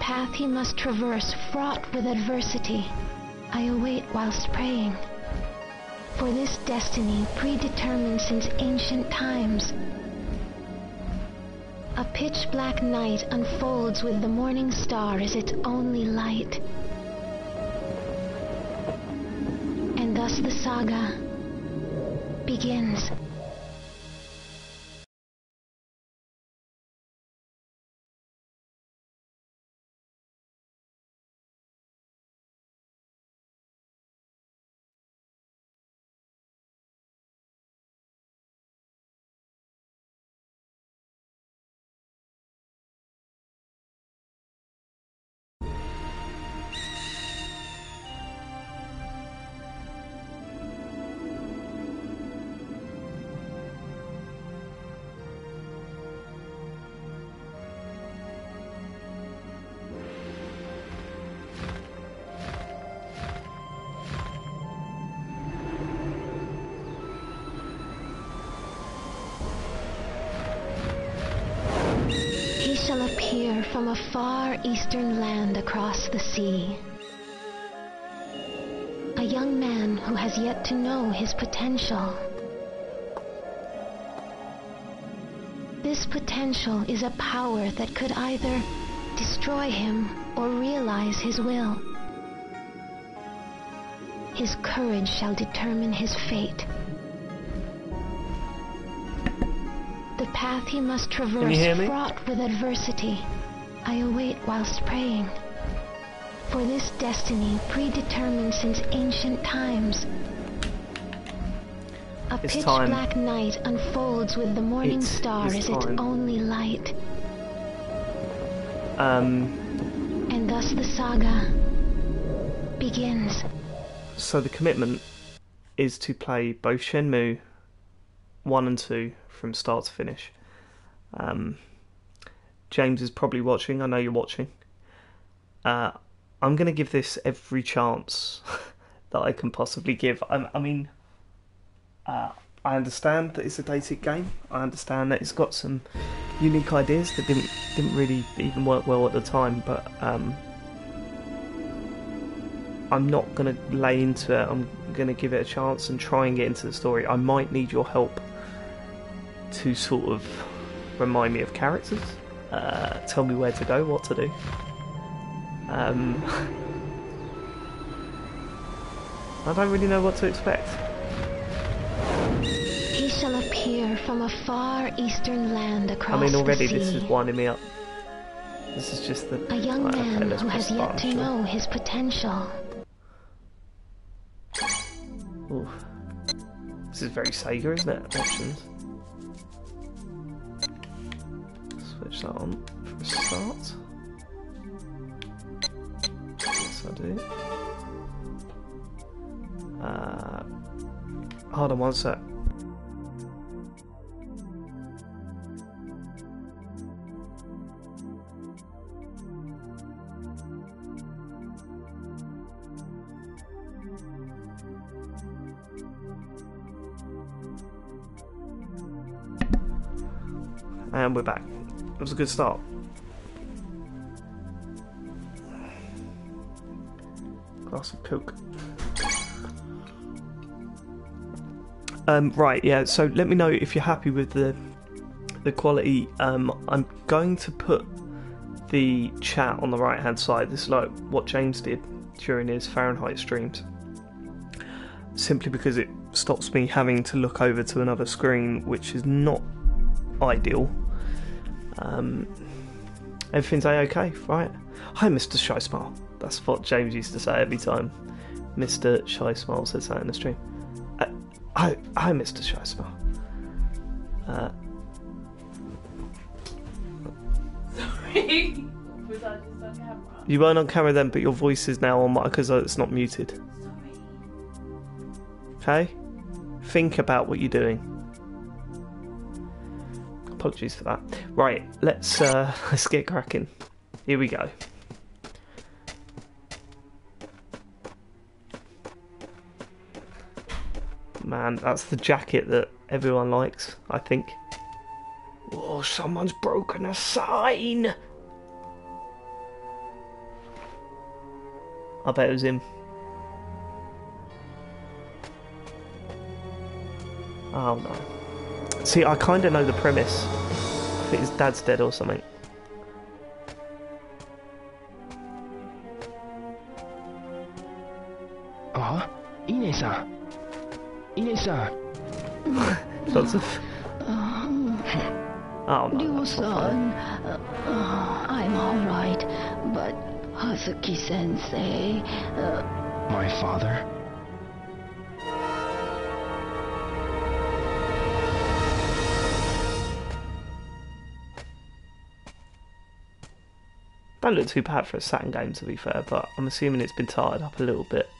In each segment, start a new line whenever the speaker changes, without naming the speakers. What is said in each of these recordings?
path he must traverse fraught with adversity, I await whilst praying. For this destiny predetermined since ancient times. A pitch black night unfolds with the morning star as its only light. And thus the saga begins. From a far eastern land across the sea. A young man who has yet to know his potential. This potential is a power that could either destroy him or realize his will. His courage shall determine his fate. The path he must traverse fraught with adversity. I await whilst praying. For this destiny predetermined since ancient times. A
It's
pitch
time.
black night unfolds with the morning
It's-
star
it's
as its only light.
Um,
And thus the saga begins.
so the commitment is to play both Shenmue 1 and 2 from start to finish. Um, James is probably watching. I know you're watching. Uh, I'm going to give this every chance that I can possibly give. I, I mean, uh, I understand that it's a dated game. I understand that it's got some unique ideas that didn't didn't really even work well at the time. But um, I'm not going to lay into it. I'm going to give it a chance and try and get into the story. I might need your help to sort of remind me of characters, uh, tell me where to go, what to do. Um, I don't really know what to expect.
He shall appear from a far eastern land across
I mean, already
the sea.
this is winding me up. This is just the.
A young
Right, okay,
man
let's
who has yet to
sure.
know his potential.
Ooh. This is very Sega, isn't it? Options. Switch that on for a start. Yes, I do. Uh, hold on one sec. And we're back. It was a good start. Glass of Coke. Um, right, yeah. So let me know if you're happy with the the quality. Um, I'm going to put the chat on the right hand side. This is like what James did during his Fahrenheit streams. Simply because it stops me having to look over to another screen, which is not ideal. Um, everything's a okay, right? Hi, Mr. Shy Smile. That's what James used to say every time Mr. Shy Smile says that in the stream. Uh, hi, hi, Mr. Shy Smile. Uh,
Sorry. Was I just on camera?
you weren't on camera then, but your voice is now on because it's not muted.
Sorry.
Okay? Think about what you're doing. Apologies for that. Right, let's uh, let's get cracking. Here we go. Man, that's the jacket that everyone likes, I think. Oh, someone's broken a sign! I bet it was him. Oh no. See, I kind of know the premise. I think his dad's dead or something.
Ah, oh, Ine-san. Ine-san.
Lots of... Oh, no,
Ryo-san, uh, uh, I'm alright, but Hazuki-sensei... Uh...
My father?
I don't look too bad for a Saturn game, to be fair, but I'm assuming it's been tired up a little bit.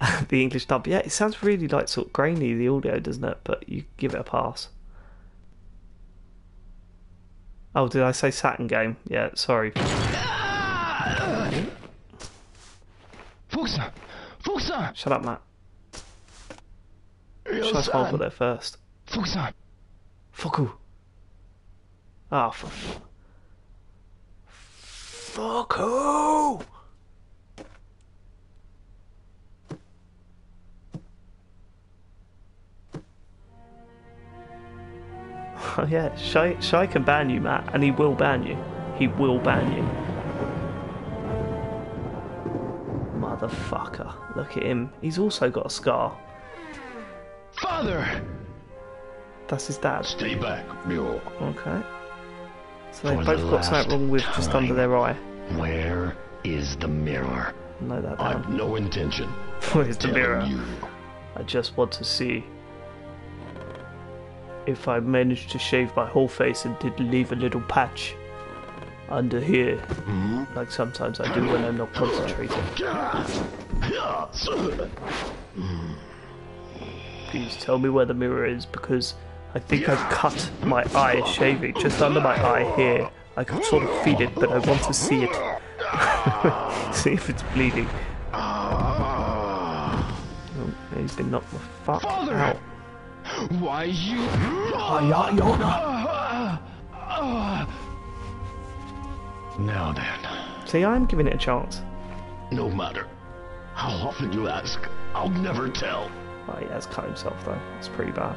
the English dub, yeah, it sounds really like sort of grainy, the audio, doesn't it? But you give it a pass. Oh, did I say Saturn game? Yeah, sorry.
フ
Shut up, Matt.
Real
Should I smile
for
there first?
Forza!
Fuku! Ah, oh, for... Fuku! Oh yeah, Shai, Shai can ban you, Matt, and he will ban you. He will ban you. Motherfucker. Look at him. He's also got a scar.
Father!
That's his dad.
Stay back, Mule.
Okay. So they've both
the
got something wrong with just under their eye.
Where is the mirror?
Note that
I've no intention
Where's the mirror?
you.
I just want to see if I managed to shave my whole face and did leave a little patch under here, hmm? like sometimes I do when I'm not concentrating. Please tell me where the mirror is because I think I've cut my eye shaving just under my eye here. I can sort of feel it, but I want to see it. see if it's bleeding. Oh, he's been knocked the fuck
Father!
out.
Why you...
Now then,
See, I'm giving it a chance.
no matter how often you ask, I'll never tell.
Oh, he has cut himself though. It's pretty bad.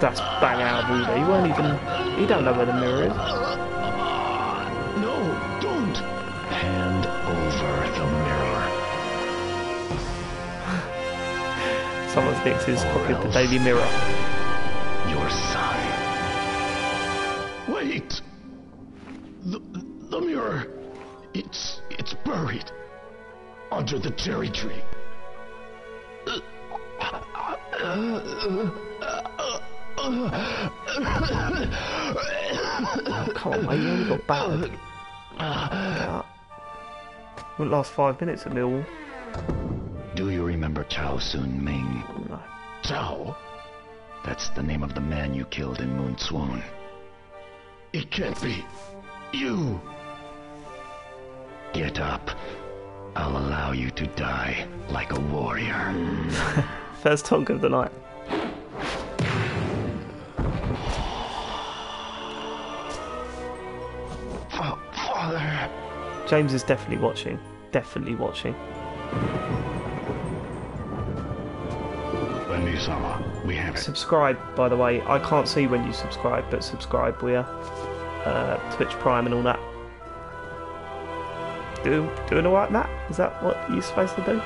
That's bang out of order. He won't even. He don't know where the mirror is. Someone's nicked his
Or
copy of the. Daily Mirror.
Your son. Wait. The the mirror. It's it's buried under the cherry tree.
Come on, mate. You only got battered. Get up. Wouldn't last five minutes at Millwall.
Do you remember Chao Sun Ming?
No.
Chao? That's the name of the man you killed in Moon Swan. It can't be. You! Get up. I'll allow you to die like a warrior.
First talk of the night.
Father!
James is definitely watching. Definitely watching.
We have it.
Subscribe, by the way. I can't see when you subscribe, but subscribe, we are. Uh, Twitch Prime and all that. Do, doing alright, Matt? Is that what you're supposed to do?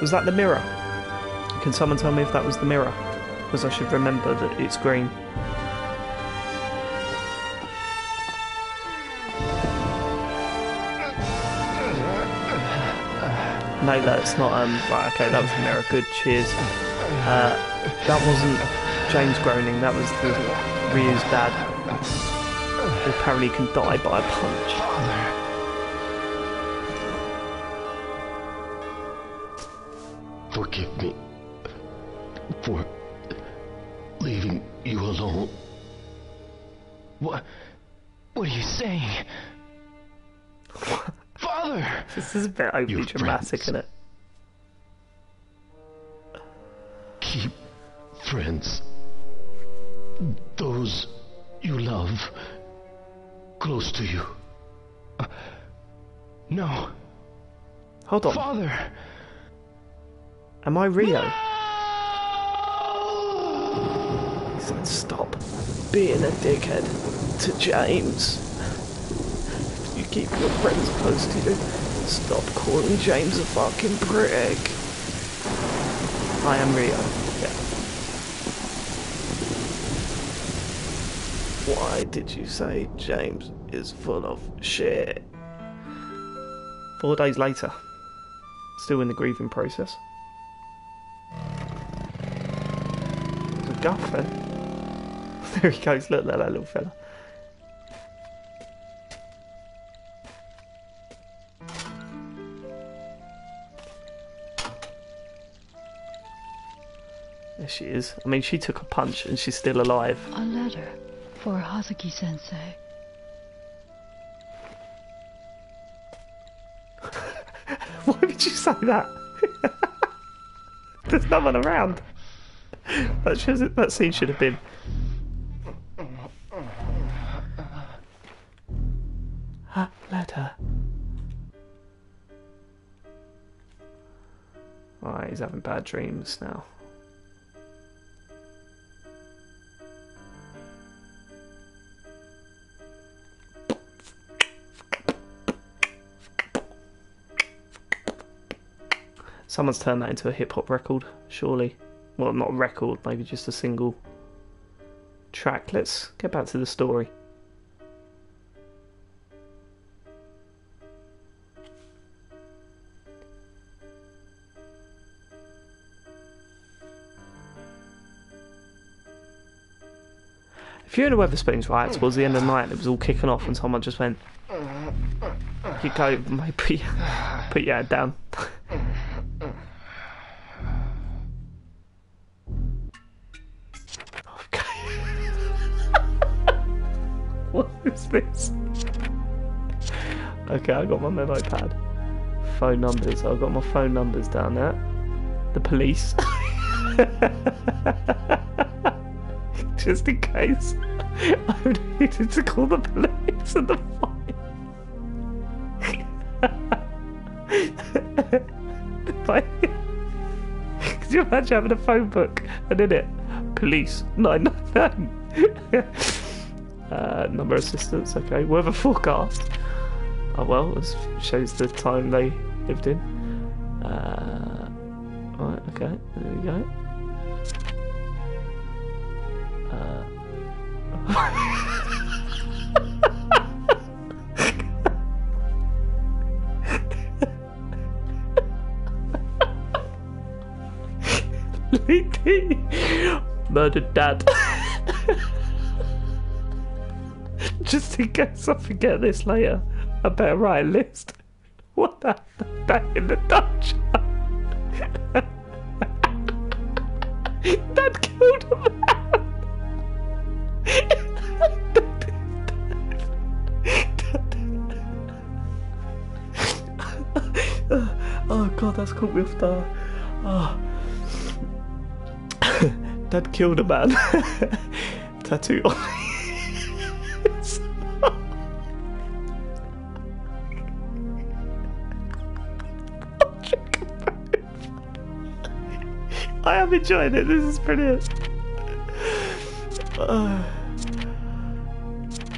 Was that the mirror? Can someone tell me if that was the mirror? Because I should remember that it's green. No, that's not. Um, right, okay, that was. Good, cheers. Uh, that wasn't James groaning. That was the Ryu's dad. Who apparently can die by a punch. Bit overly
Your
dramatic,
friends.
isn't it?
Keep friends. Those you love close to you.
Uh, no.
Hold on.
Father!
Am I Ryo? He said, stop being a dickhead to James. You keep your friends close to you. Stop calling James a fucking prick. I am Ryo. Yeah. Why did you say James is full of shit? Four days later. Still in the grieving process. There's a then. Eh? There he goes, look at that little fella. She is. I mean, she took a punch and she's still alive.
A letter for Hazuki sensei.
Why did you say that? There's no one around. That, shows, that scene should have been. A letter. Right, he's having bad dreams now. Someone's turned that into a hip hop record, surely. Well, not a record, maybe just a single track. Let's get back to the story. If you're in a Wetherspoons, right, towards the end of the night, it was all kicking off, and someone just went, "You go, mate, put your head down." this? Okay, I got my memo pad. Phone numbers. I've got my phone numbers down there. The police. Just in case I needed to call the police and the fire. Could you imagine having a phone book and in it, police 999? Uh, number of assistants, okay. Weather forecast. Oh well, this shows the time they lived in. Uh, right, okay, there we go. Lady murdered dad. Just in case I forget this later, I better write a list. What the that in the Dutch? Dad killed a man. oh god, that's caught me off guard. Ah. Oh. Dad killed a man. Tattoo on I am enjoying it. This is brilliant. Uh,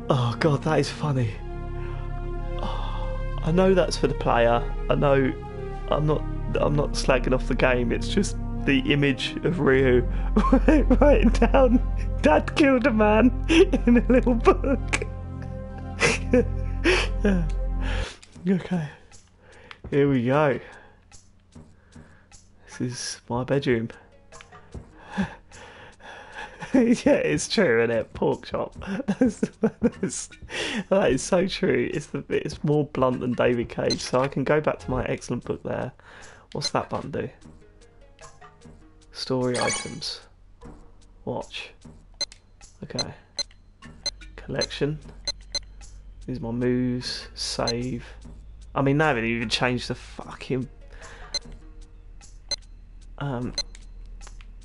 oh god, that is funny. Oh, I know that's for the player. I know. I'm not. I'm not slagging off the game. It's just the image of Ryu writing down Dad killed a man in a little book. okay. Here we go. This is my bedroom. yeah, it's true, isn't it? Pork chop. That's, that's, that is so true. It's the it's more blunt than David Cage, so I can go back to my excellent book there. What's that button do? Story items. Watch. Okay. Collection. These are my moves. Save. I mean, they haven't even changed the fucking um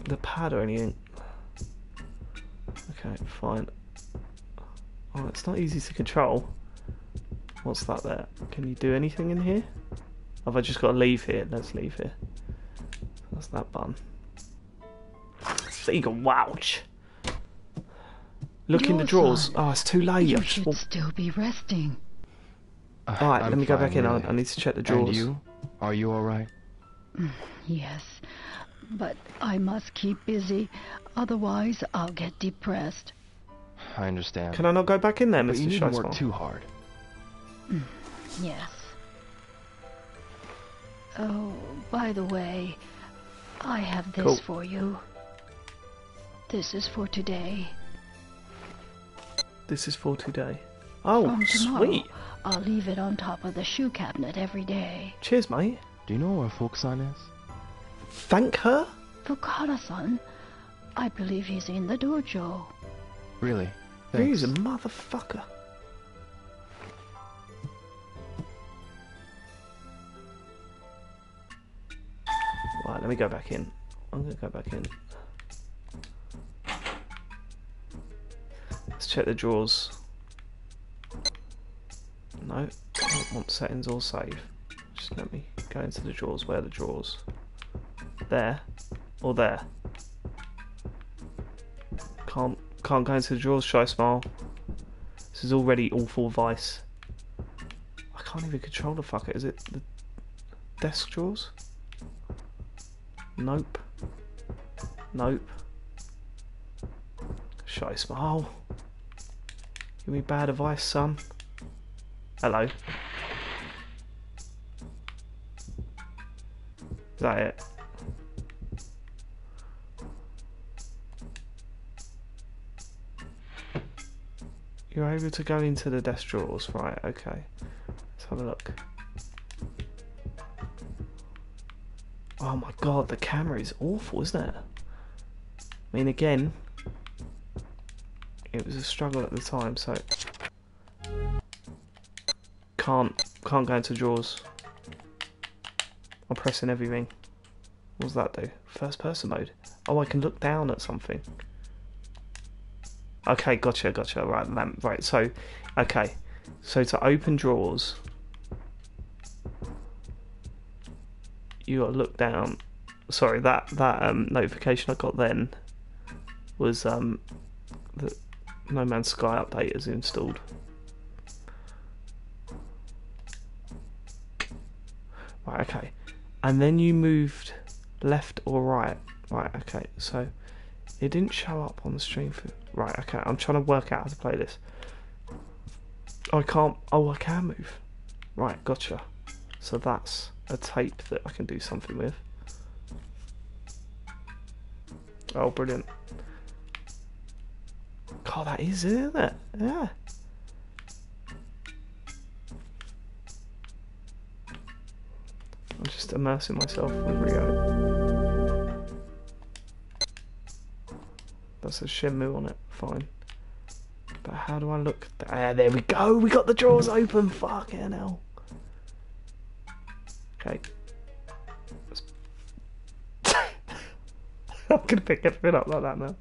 the pad or anything. Okay, fine. Oh, it's not easy to control. What's that there? Can you do anything in here? Have I just got to leave here? Let's leave here. That's that button. Can wouch. Look in the drawers.
son.
Oh, it's too late.
You should
walked-
still be resting.
Alright, let
I'm
me go back in. I. I need to check the drawers.
And you? Are you alright?
Yes. But I must keep busy. Otherwise, I'll get depressed.
I understand.
Can I not go back in there,
but you
Mr.
needn't work too hard.
Yes. Oh, by the way, I have this
Cool.
for you. This is for today.
This is for today. Oh,
From tomorrow,
sweet.
I'll leave it on top of the shoe cabinet every day.
Cheers, mate.
Do you know where Fukusan is?
Thank her?
Fukuhara-san, I believe he's in the dojo.
Really?
He's a motherfucker. Right, let me go back in. I'm gonna go back in. Let's check the drawers. No, I don't want settings or save. Let me go into the drawers. Where are the drawers? There or there? Can't can't go into the drawers. Shy smile. This is already awful vice. I can't even control the fucker. Is it the desk drawers? Nope. Nope. Shy smile. Give me bad advice, son. Hello. Is that it? You're able to go into the desk drawers, right? Okay. Let's have a look. Oh my god, the camera is awful, isn't it? I mean, again, it was a struggle at the time, so can't can't go into drawers. I'm pressing everything. What does that do? First person mode. Oh, I can look down at something. Okay, gotcha, gotcha. Right, man, right. So, okay, so to open drawers, you got to look down. Sorry, that that um, notification I got then was um, No Man's Sky update is installed. Right, okay, and then you moved left or right. Right, okay, so it didn't show up on the stream for. Right, okay, I'm trying to work out how to play this. I can't. Oh, I can move. Right, gotcha. So that's a tape that I can do something with. Oh, brilliant. God, that is, isn't it? Yeah. I'm just immersing myself with Ryo. That says Shenmue on it. Fine. But how do I look? Ah, there we go. We got the drawers open. Fucking hell. Okay. I'm gonna pick everything up like that now.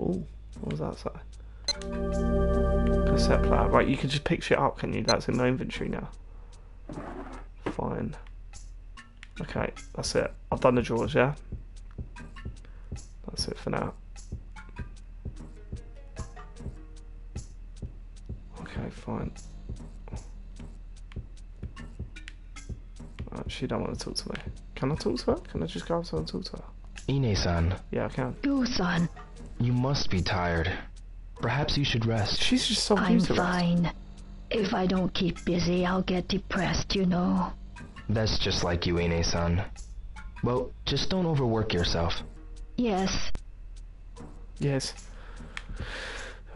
Oh, what was that say? Cassette player. Right, you can just pick shit up, can you? That's in my inventory now. Fine. Okay, that's it. I've done the drawers, yeah? That's it for now. Okay, fine. Right, she don't want to talk to me. Can I talk to her? Can I just go outside and talk to her?
Ine-san,
Yeah, I can.
Go-san,
you must be tired. Perhaps you should rest.
She's just so
I'm
used to rest.
fine. If I don't keep busy, I'll get depressed, you know.
That's just like you, Ine-san. Well, just don't overwork yourself.
Yes,
Yes.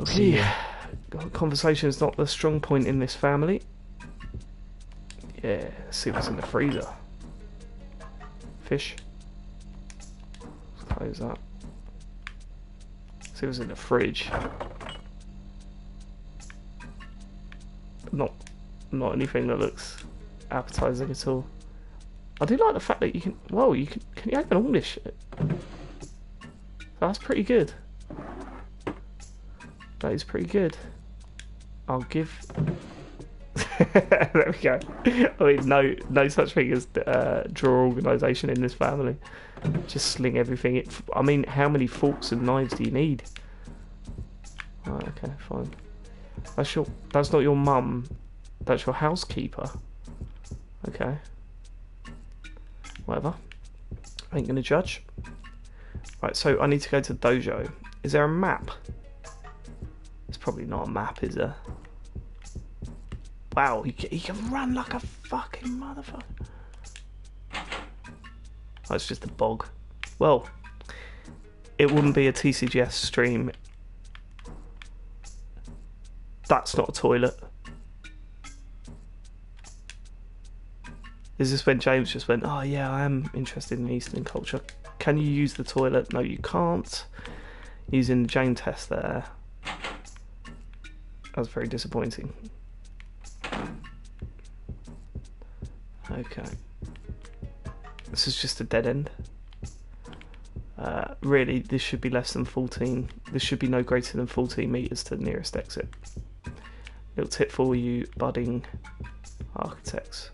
See
Okay.
ya.
Conversation is not the strong point in this family. Yeah, let's see what's in the freezer. fish. Let's close that. See what's in the fridge. Not, not anything that looks appetizing at all. I do like the fact that you can. Whoa, you can. Can you open all this shit? That's pretty good. That is pretty good. I'll give. there we go. I mean, no, no such thing as uh, draw organisation in this family. Just sling everything. It. I mean, how many forks and knives do you need? Right, okay, fine. That's your. That's not your mum. That's your housekeeper. Okay. Whatever. I ain't gonna judge. Right, so I need to go to dojo. Is there a map? It's probably not a map, is there? Wow, he can, he can run like a fucking motherfucker. Oh, just a bog. Well, it wouldn't be a TCGS stream. That's not a toilet. Is this when James just went, oh yeah, I am interested in Eastern culture? Can you use the toilet? No, you can't. Using the Jane test there. That was very disappointing. Okay. This is just a dead end. Uh, really, this should be less than 14. This should be no greater than 14 metres to the nearest exit. Little tip for you, budding architects.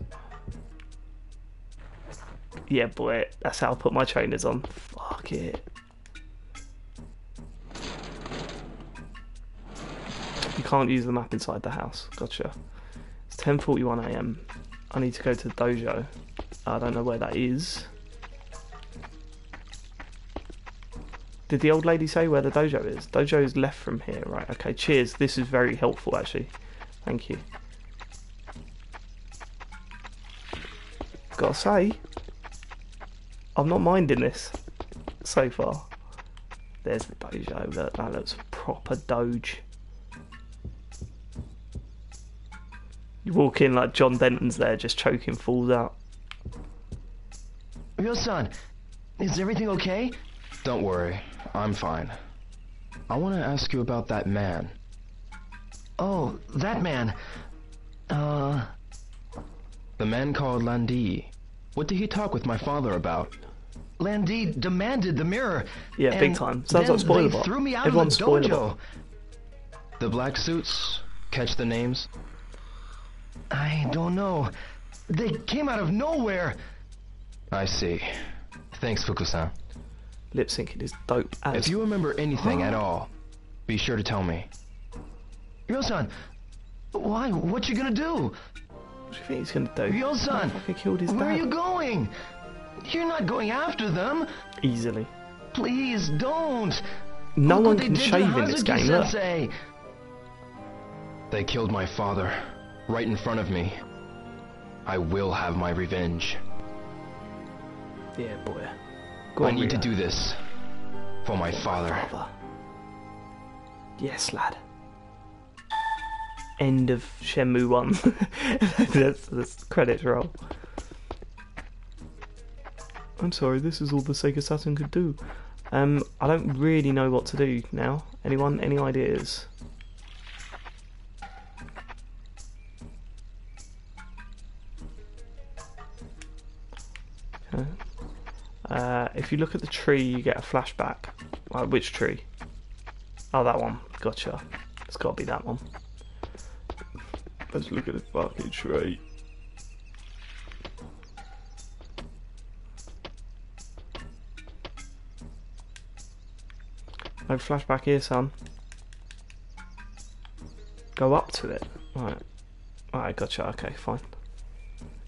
Yeah, boy, that's how I put my trainers on. Fuck it. You can't use the map inside the house. Gotcha. It's 10:41 a.m. I need to go to the dojo. I don't know where that is. Did the old lady say where the dojo is? Dojo is left from here, right? Okay, cheers. This is very helpful, actually. Thank you. Gotta say, I'm not minding this so far. There's the dojo. That, that looks proper doge. You walk in like John Denton's there, just choking fools out.
Ryo-san, is everything okay?
Don't worry, I'm fine. I want to ask you about that man.
Oh, that man. Uh,
The man called Lan Di. What did he talk with my father about?
Lan Di demanded the mirror.
Yeah, big time. Sounds like spoiler
they threw me out
Everyone's
of the
spoiler
dojo.
The black suits? Catch the names?
I don't know. They came out of nowhere.
I see. Thanks, Fukusan.
Lip syncing is dope as
If you remember anything at all, be sure to tell me.
Ryo-san, why? What you gonna do?
What do you think he's gonna do?
Ryo-san,
killed his
where are you going? You're not going after them.
easily.
Please don't.
No
Look
one can shave in this game. Look.
They killed my father, right in front of me. I will have my revenge.
Yeah, boy. Go
I need to do this. For my father.
Father. Yes, lad. End of Shenmue 1. that's, that's credits roll. I'm sorry, this is all the Sega Saturn could do. Um, I don't really know what to do now. Anyone? Any ideas? Uh, if you look at the tree, you get a flashback. Like, which tree? Oh, that one. Gotcha. It's got to be that one. Let's look at the fucking tree. No flashback here, son. Go up to it. Right. Alright, gotcha. Okay, fine.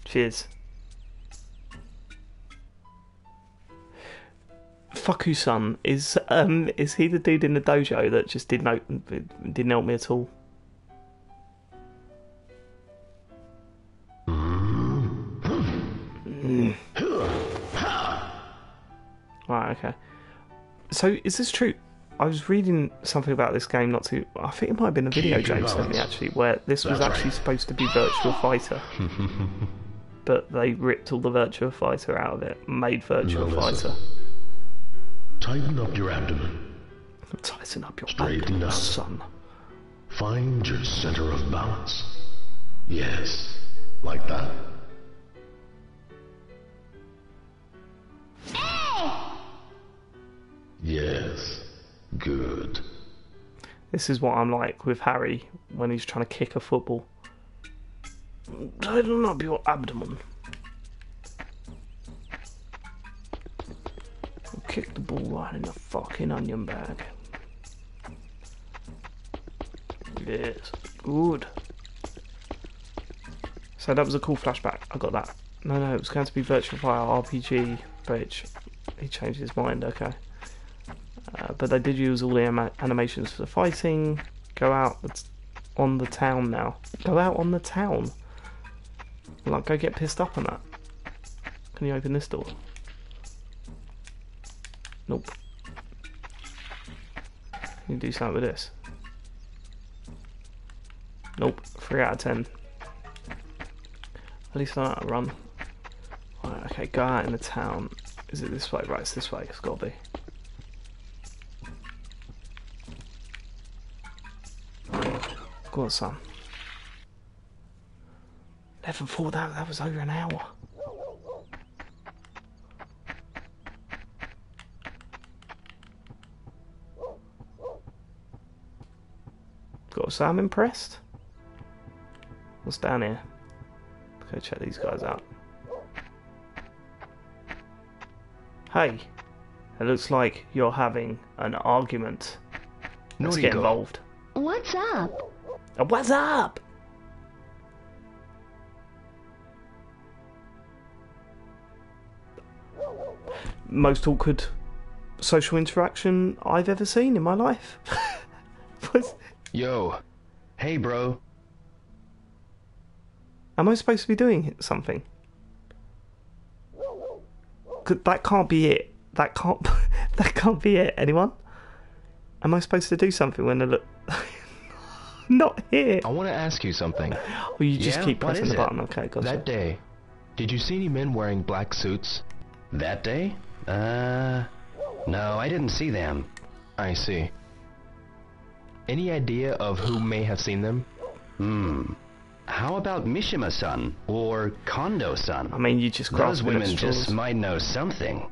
Cheers. Fuku-san is um is he the dude in the dojo that just didn't help, didn't help me at all? Mm. Right, okay. So is this true? I was reading something about this game not too. I think it might have been a video James sent me actually, where this was actually
right.
supposed to be Virtual Fighter, but they ripped all the Virtual Fighter out of it, made Virtual
Melissa.
Fighter.
Tighten up your abdomen.
Tighten up your
Straighten
abdomen,
up.
son.
Find your center of balance. Yes, like that. Yes, good.
This is what I'm like with Harry when he's trying to kick a football. Tighten up your abdomen. Kick the ball right in the fucking onion bag. Yes, good. So that was a cool flashback. I got that. No, no, it was going to be Virtual Fire RPG, but he changed his mind. Okay. Uh, but they did use all the ama- animations for the fighting. Go out on the town now. Go out on the town. Like, go get pissed up on that. Can you open this door? Nope. Can you do something with this? Nope. 3 out of 10. At least how to run. Right, okay, go out in the town. Is it this way? Right, it's this way. It's gotta be. Go on, son. 11 4, that, that was over an hour. Got so I'm impressed. What's down here? Let's go check these guys out. Hey, it looks like you're having an argument. Let's get
Noriko.
involved.
What's up?
Uh, What's up? Most awkward social interaction I've ever seen in my life. Was-
Yo. Hey, bro.
Am I supposed to be doing something? That can't be it. That can't. That can't be it. Anyone? Am I supposed to do something when I look? Not here.
I want to ask you something.
Or you just
Yeah?
keep pressing
is
the
it?
button. Okay, gotcha.
That day, did you see any men wearing black suits?
That day? Uh, no, I didn't see them.
I see. Any idea of who may have seen them?
Hmm. How about Mishima-san or Kondo-san?
I mean, you just
Those
grasping at
women just might know something.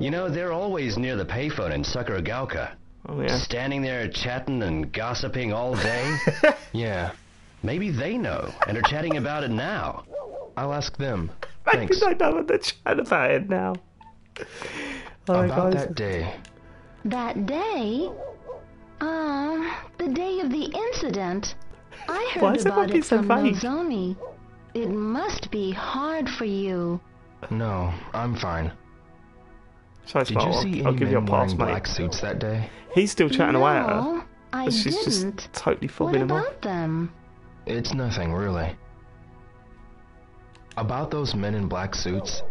You know, they're always near the payphone in Sakuragaoka.
Oh yeah.
Standing there chatting and gossiping all day.
Yeah.
Maybe they know and are chatting about it now.
I'll ask them.
Maybe
Thanks.
I know what they're chatting about it now. Alright,
About
guys.
that day.
That day? Uh, the day of the incident. I heard
Why is
about
everybody
it
so
from
vague?
Nozomi. It must be hard for you.
No, I'm fine.
So
Did you
I'll,
see
I'll
any
give you a
men
pass, mate.
black suits that day?
He's still chatting
no,
away at her.
I
she's
didn't.
just totally
what
fobbing him off.
about them?
It's nothing, really. About those men in black suits,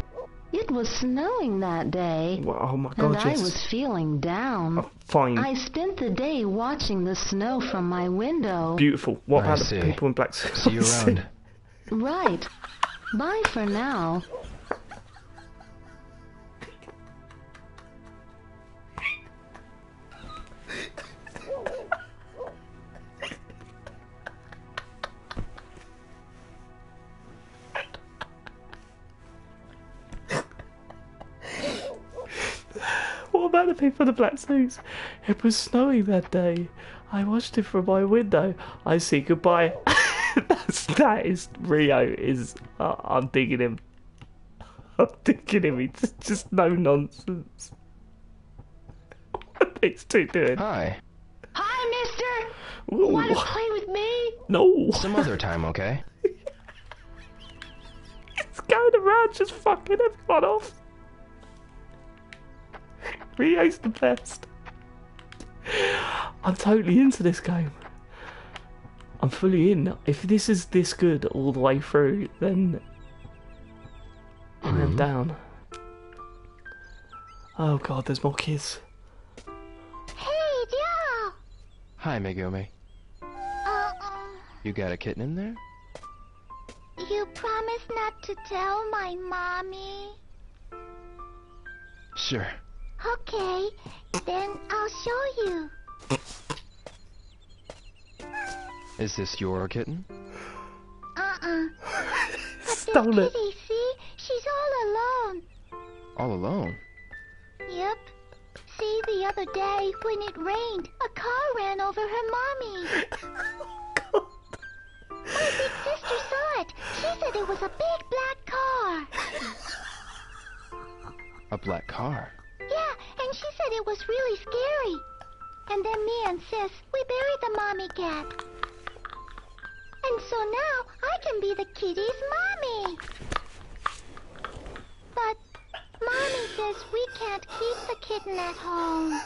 It was snowing that day,
Well, oh my
and
god,
I
yes.
was feeling down.
Oh, fine.
I spent the day watching the snow from my window.
Beautiful. What
I
about
see.
the people in black suits?
see you around.
Right. Bye for now.
What about the people black suits? It was snowing that day. I watched it from my window. I see goodbye. That's, that is Ryo. Is uh, I'm digging him. I'm digging him. He's just no nonsense. What are these two doing?
Hi.
Hi, mister!
Ooh,
Want to play with me?
no,
Some other time, okay?
it's going around just fucking everyone off. Ryo's the best. I'm totally into this game. I'm fully in. If this is this good all the way through, then I am down. Oh god, there's more kids.
Hey, Joe!
Hi, Megumi.
Uh, uh,
You got a kitten in there?
you promise not to tell my mommy?
Sure.
Okay, then I'll show you.
Is this your kitten?
Uh-uh. But
Stole
this
it.
kitty, see? She's all alone.
All alone?
Yep. See, the other day, when it rained, a car ran over her mommy. oh, My big sister saw it. She said it was a big black car.
A black car.
Yeah, and she said it was really scary. And then me and Sis, we buried the mommy cat. And so now I can be the kitty's mommy. But mommy says we can't keep the kitten at home.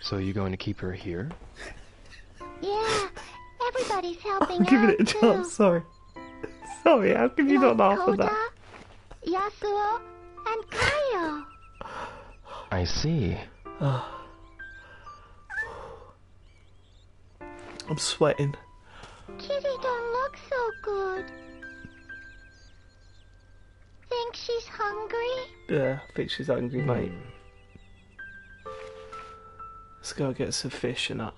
So you going to keep her here?
Yeah, everybody's helping
I'm giving
out
it a
too.
chance. Sorry. Sorry. How can you not
Like
laugh at that?
Koda, Yasuo, and Kaio.
I see.
I'm sweating.
Kitty don't look so good. Think she's hungry?
Yeah, I think she's hungry, hmm. mate. Let's go get some fish and that.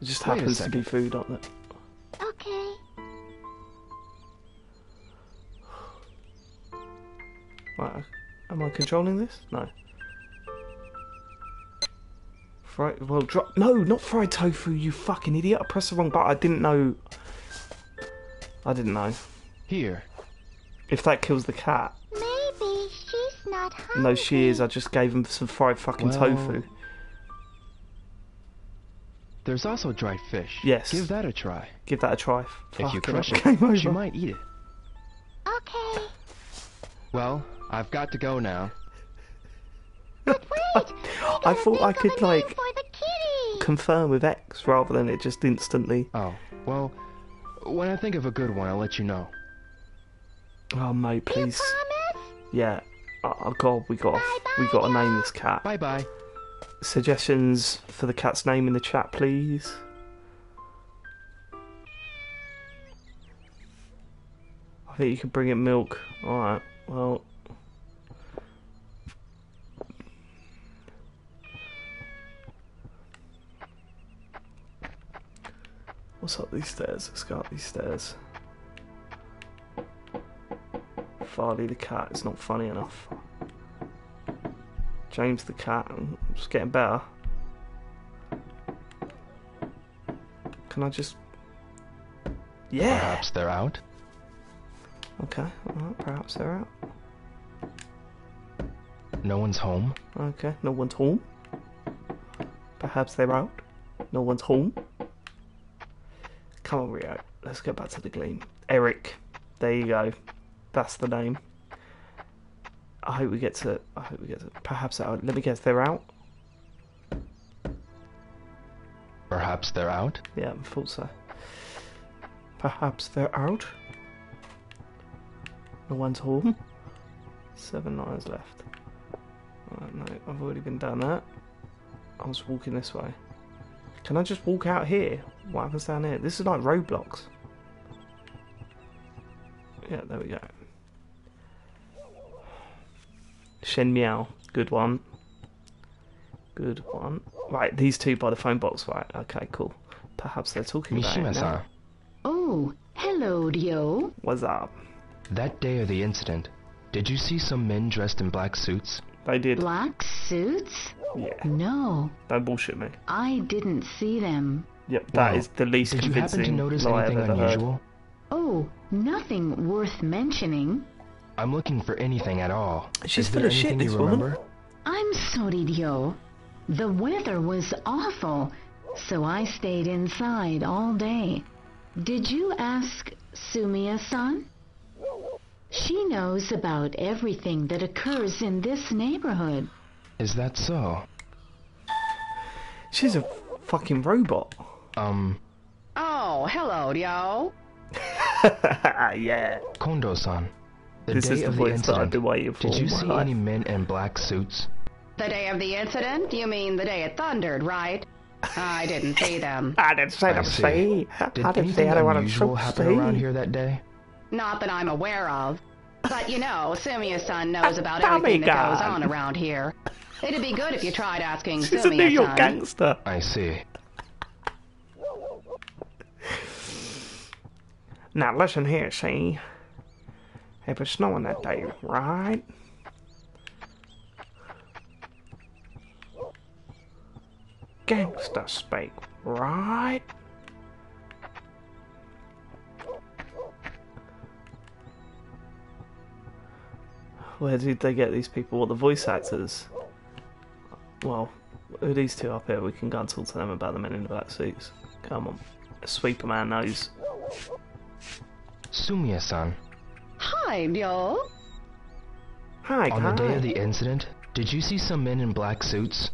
It just
Wait
happens to be
second.
food on it. Right, am I controlling this? No. Fried, well, drop. No, not fried tofu, you fucking idiot. I pressed the wrong button. I didn't know. I didn't know.
Here.
If that kills the cat.
Maybe she's not hungry.
No, she is. I just gave him some fried fucking
Well-
tofu.
There's also dried fish.
Yes.
Give that a try.
Give that a try.
if you
Fucking
crush
hell.
it,
Game
she might eat it.
Okay.
Well, I've got to go now.
But wait!
I thought I could, like,
for the kitty.
confirm with X rather than it just instantly.
Oh, well, when I think of a good one, I'll let you know.
Oh mate,
You
please.
promise?
Yeah. Oh oh, god, we got we got to name this cat.
Bye bye.
Suggestions for the cat's name in the chat, please. I think you can bring it milk. All right. Well. What's up these stairs? Let's go up these stairs. Farley the cat is not funny enough. James the cat, it's getting better. Can I just. Yeah!
Perhaps they're out.
Okay, alright, perhaps they're out.
No one's home.
Okay, no one's home. Perhaps they're out. No one's home. Come on, Ryo. Let's get back to the gleam. Eric. There you go. That's the name. I hope we get to. I hope we get to. Perhaps out. Let me guess. They're out.
Perhaps they're out.
Yeah, I thought so. Perhaps they're out. No one's home. Seven lines left. No, I've already been down that. I was walking this way. Can I just walk out here? What happens down here? This is like Roblox. Yeah, there we go. Shen Miao. Good one. Good one. Right, these two by the phone box, right? Okay, cool. Perhaps they're talking about it now.
Oh, hello, Ryo.
What's up?
that day of the incident, did you see some men dressed in black suits?
They did.
Black suits?
Yeah.
No,
Don't bullshit me.
I didn't see them.
Yep, that
Well,
is the least
Did you
convincing
happen to notice
lie I've
anything
ever heard.
Oh, nothing worth mentioning.
I'm looking for anything at all.
She's
Is
full
there
of shit,
anything
this
you
woman.
remember?
I'm sorry, Ryo. The weather was awful, so I stayed inside all day. Did you ask Sumiya-san? She knows about everything that occurs in this neighborhood.
Is that so?
She's a fucking robot.
Um,
Oh, hello, Ryo.
yeah.
Kondo-san, the
This
day
is the
of the
voice that I've
incident,
been for
did you see
life.
any men in black suits?
The day of the incident? You mean the day it thundered, right? I didn't see them.
I didn't say
I
them
see.
see.
Did
I didn't
anything
anyone
unusual
on
happen around here that day?
Not that I'm aware of. But you know, Sumiya-san knows about everything that goes on around here. It'd be good if you tried asking
She's a New York
Sumiya-san.
gangster.
I see.
Now listen here, see? If it's snowing that day, right? Gangster speak, right? Where did they get these people? What the voice actors? Well, who these two up here? We can go and talk to them about the men in the black suits. Come on. Sweep Sweeper man knows.
Sumiya-san,
Hi, Ryo.
Hi,
on the day of the incident, did you see some men in black suits?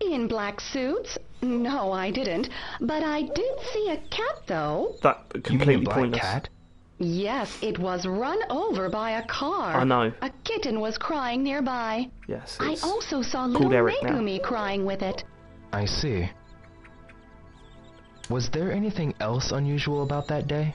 In black suits? No, I didn't. But I did see a cat, though.
That
You mean a
completely
black
pointless.
cat?
Yes, it was run over by a car.
I know.
A kitten was crying nearby.
Yes,
I also saw
called
little
Eric now.
Megumi crying with it.
I see. Was there anything else unusual about that day?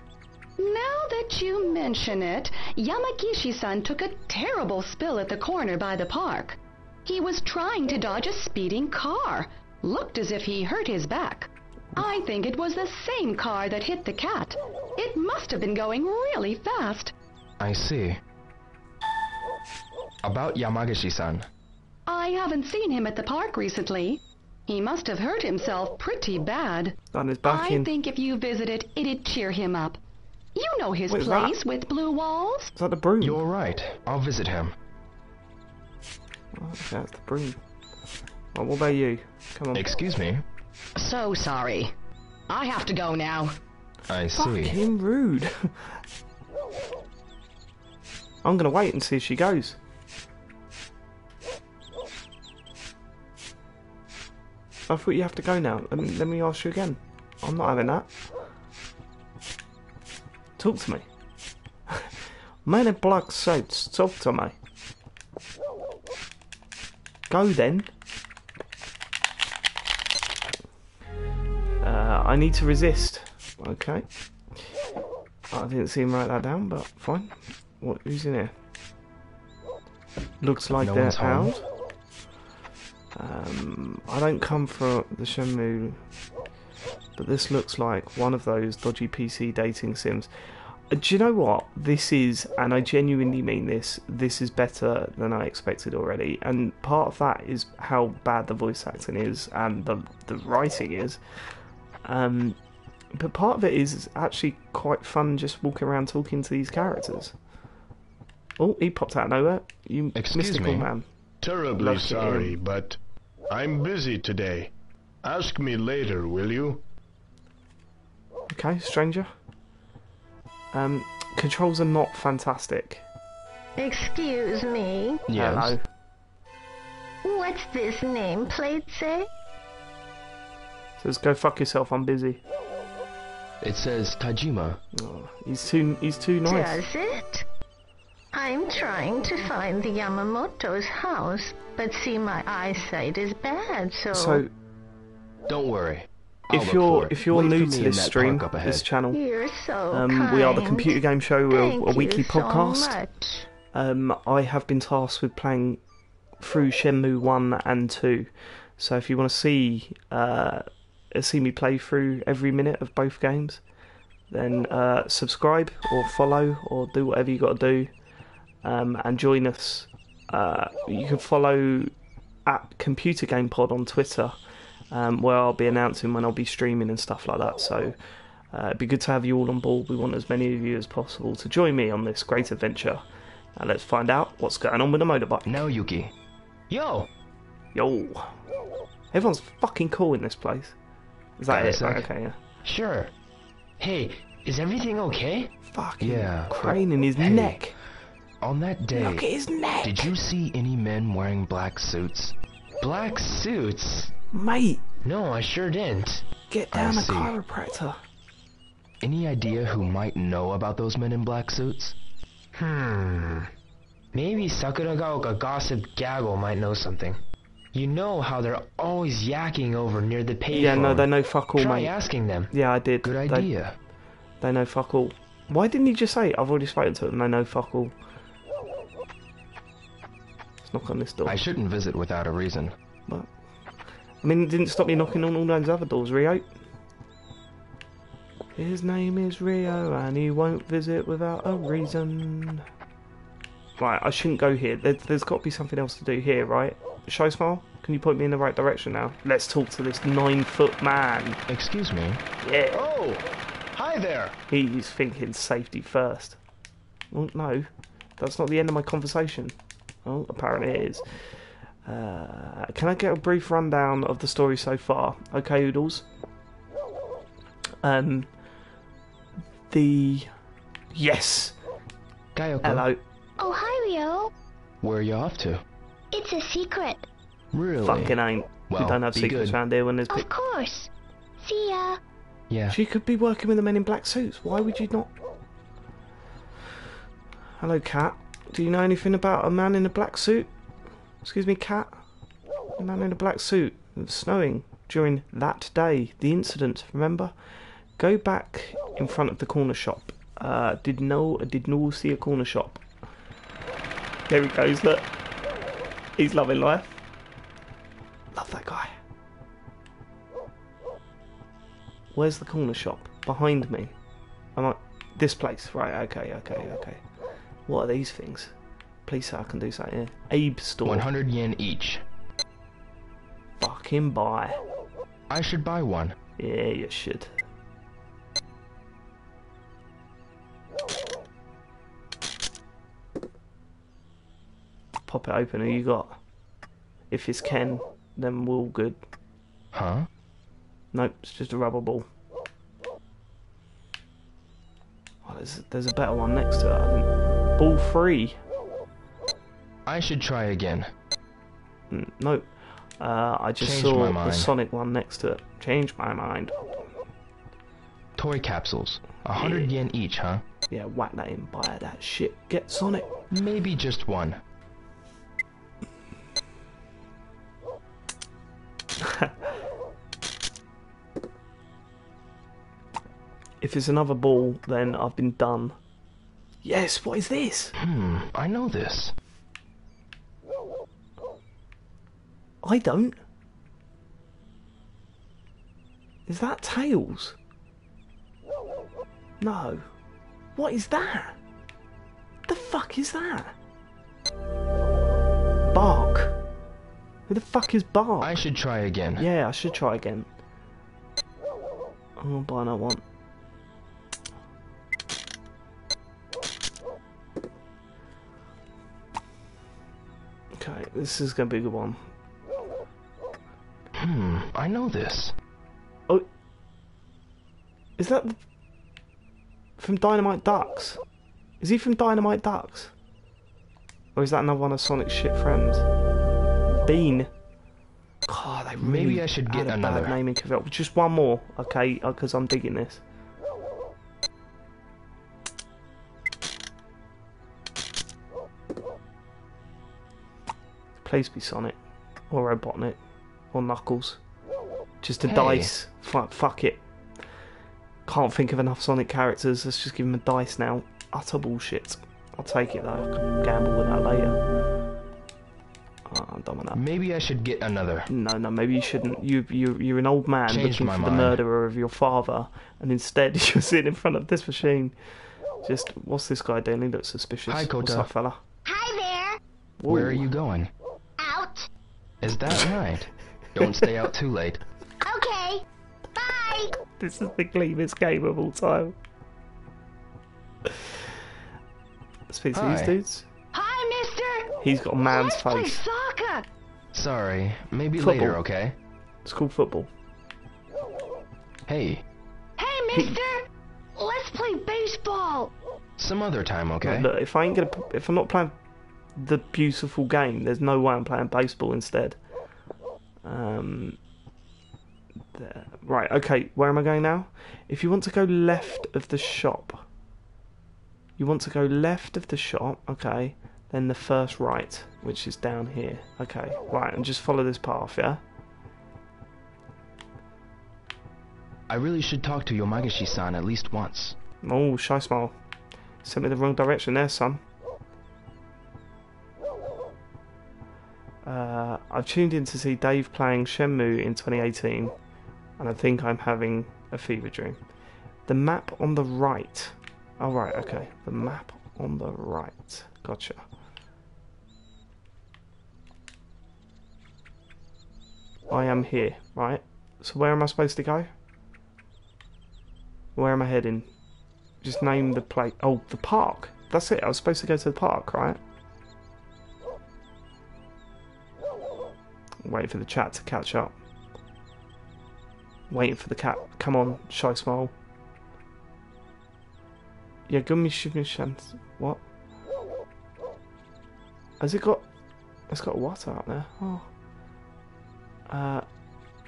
Now that you mention it, Yamagishi-san took a terrible spill at the corner by the park. He was trying to dodge a speeding car. Looked as if he hurt his back. I think it was the same car that hit the cat. It must have been going really fast.
I see. About Yamagishi-san.
I haven't seen him at the park recently. He must have hurt himself pretty bad.
done his back
I
in.
think if you visited, it'd cheer him up. You know his
Wait,
place with blue walls.
Is that the broom?
You're right. I'll visit him.
Oh, that's the broom. Well, what about you? Come on.
Excuse me.
So sorry. I have to go now.
I see.
Fucking rude. I'm gonna wait and see if she goes. I thought you have to go now. Let me, let me ask you again. I'm not having that. Talk to me. Man in black suits, talk to me. Go then. Uh, I need to resist. Okay. I didn't see him write that down, but fine. What? Who's in here? Looks like
No
they're out. Um, I don't come from the Shenmue, but this looks like one of those dodgy PC dating sims. Uh, Do you know what? This is, and I genuinely mean this, this is better than I expected already. And part of that is how bad the voice acting is and the, the writing is. Um, but part of it is actually quite fun just walking around talking to these characters. Oh, he popped out of nowhere. You
Excuse
mystical
me.
man.
Terribly
Lucky
sorry,
him.
but I'm busy today. Ask me later, will you?
Okay, stranger. Um, controls are not fantastic.
Excuse me.
Yes.
Hello.
What's this nameplate say?
Says go fuck yourself. I'm busy.
It says Tajima.
Oh, he's too. He's too nice.
Does it? I'm trying to find the Yamamoto's house, but see, my eyesight is bad, so.
So
Don't worry. I'll
if you're if you're
Wait
new to this stream,
park up ahead.
this channel,
so
um, we are the computer game show. We're
Thank
a
you
weekly
so
podcast.
much.
Um, I have been tasked with playing through Shenmue one and two. So if you want to see uh, see me play through every minute of both games, then uh, subscribe or follow or do whatever you got to do, um, and join us. Uh, you can follow at Computer Game Pod on Twitter, um, where I'll be announcing when I'll be streaming and stuff like that. So. Uh, it'd be good to have you all on board. We want as many of you as possible to join me on this great adventure. And let's find out what's going on with the motorbike.
Now, Yuki. Yo!
Yo. Everyone's fucking cool in this place. Is that it? Right, okay, yeah.
Sure. Hey, is everything okay?
Fucking
Yeah.
crane in his
Hey.
neck.
On that day,
Look at his neck.
did you see any men wearing black suits?
Black suits?
Mate,
No, I sure didn't.
get down a
see.
chiropractor.
Any idea who might know about those men in black suits?
Hmm. Maybe Sakuragaoka Gossip Gaggle might know something.
You know how they're always yakking over near the payphone.
Yeah, no, they know fuck all,
Try
mate.
asking them.
Yeah, I did.
Good
They-
idea.
They, know fuck all. Why didn't you just say I've already spoken to them? They know fuck all. Let's knock on this door.
I shouldn't visit without a reason.
But, I mean, it didn't stop me knocking on all those other doors, Ryo. His name is Ryo, and he won't visit without a reason. Right, I shouldn't go here. There, there's got to be something else to do here, right? Show smile, can you point me in the right direction now? Let's talk to this nine-foot man.
Excuse me.
Yeah.
Oh, hi there.
He's thinking safety first. Well, no, that's not the end of my conversation. Oh, apparently it is. Uh, can I get a brief rundown of the story so far? Okay, Oodles. Um, the yes.
Kayoko,
Hello.
Oh, hi, Ryo.
where are you off to?
It's a secret.
Really?
Fucking ain't. we don't have secrets
good.
around here when there's.
Of
Big...
course. See ya.
Yeah.
She could be working with the men in black suits. Why would you not? Hello, cat. Do you know anything about a man in a black suit? Excuse me, cat. A man in a black suit. It was snowing during that day. The incident. Remember? Go back in front of the corner shop. Uh, did no, did no see a corner shop. There he goes. Look, he's loving life. Love that guy. Where's the corner shop? Behind me. Am I this place? Right, okay, okay, okay. What are these things? Please say I can do something here. Abe store.
100 yen each.
Fucking buy.
I should buy one.
Yeah, you should. Pop it open, who you got? If it's Ken, then we're all good.
Huh?
Nope, it's just a rubber ball. Oh, there's, there's a better one next to it, I think. Ball free.
I should try again.
Mm, nope. Uh, I just
Changed
saw the. Sonic one next to it. Changed my mind.
Toy capsules. A 100 yen each, huh?
Yeah, whack that in, buy that shit. Get Sonic.
Maybe just one.
If it's another ball, then I've been done. Yes, what is this?
Hmm, I know this.
I don't. Is that Tails? No. What is that? The fuck is that? Bark. Who the fuck is Bark?
I should try again.
Yeah, I should try again. I'm gonna buy another one. This is gonna be a good one.
Hmm, I know this.
Oh, is that the- from Dynamite Dux? Is he from Dynamite Dux? Or is that another one of Sonic's shit friends? Bean. God, they really
Maybe I should get
a
another.
bad name in Cavell. Just one more, okay? Because I'm digging this. Please be Sonic, or Robotnik, or Knuckles. Just a
Hey.
dice. Fuck, fuck it. Can't think of enough Sonic characters. Let's just give him a dice now. Utter bullshit. I'll take it though. I can gamble with that later. Oh, I'm done with that.
Maybe I should get another.
No, no, maybe you shouldn't. You, you, you're an old man
Changed
looking
my
for the murderer of your father, and instead you're sitting in front of this machine. Just, what's this guy doing? He looks suspicious.
Hi,
What's up, fella?
Hi there!
Where are you going?
There. Out.
Is that right? Don't stay out too late.
Okay. Bye.
This is the cleanest game of all time. Speak to these dudes.
Hi, mister.
He's got a man's
Let's play
face.
soccer.
Sorry, maybe
Football.
later, okay?
It's called football.
Hey,
Hey, mister. Let's play baseball.
some other time, okay?
Look, if I ain't gonna, if I'm not playing the beautiful game, there's no way I'm playing baseball instead. Um, there. right, okay. Where am I going now? If you want to go left of the shop, you want to go left of the shop. Okay, then the first right, which is down here. Okay, right, and just follow this path, yeah?
I really should talk to Yamagishi-san at least once.
Oh, shy smile. Sent me the wrong direction there, son. Uh, I've tuned in to see Dave playing Shenmue in 2018, and I think I'm having a fever dream. The map on the right. Oh, right, okay. The map on the right. Gotcha. I am here, right? So where am I supposed to go? Where am I heading? Just name the place. Oh, the park. That's it. I was supposed to go to the park, right? Waiting for the chat to catch up. Waiting for the cat. Come on, shy smile. Yeah, gummy sugar chance. What? Has it got? It's got water out there. Oh. Uh.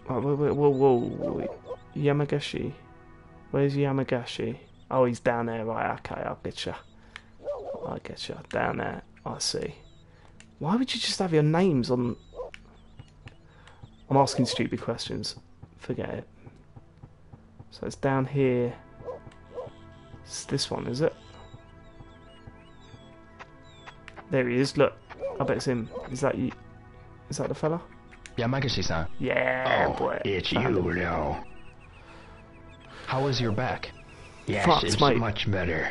Whoa, whoa, whoa, whoa. Yamagashi. Where's Yamagashi? Oh, he's down there. Right. Okay, I'll get you. I'll get you down there. I see. Why would you just have your names on? I'm asking stupid questions. Forget it. So it's down here. It's this one, is it? There he is. Look, I bet it's him. Is that you? Is that the fella?
Yamagishi-san,
Yeah,
oh,
boy.
it's you now.
how is your back?
Yes,
Fucked,
it's
mate.
much better.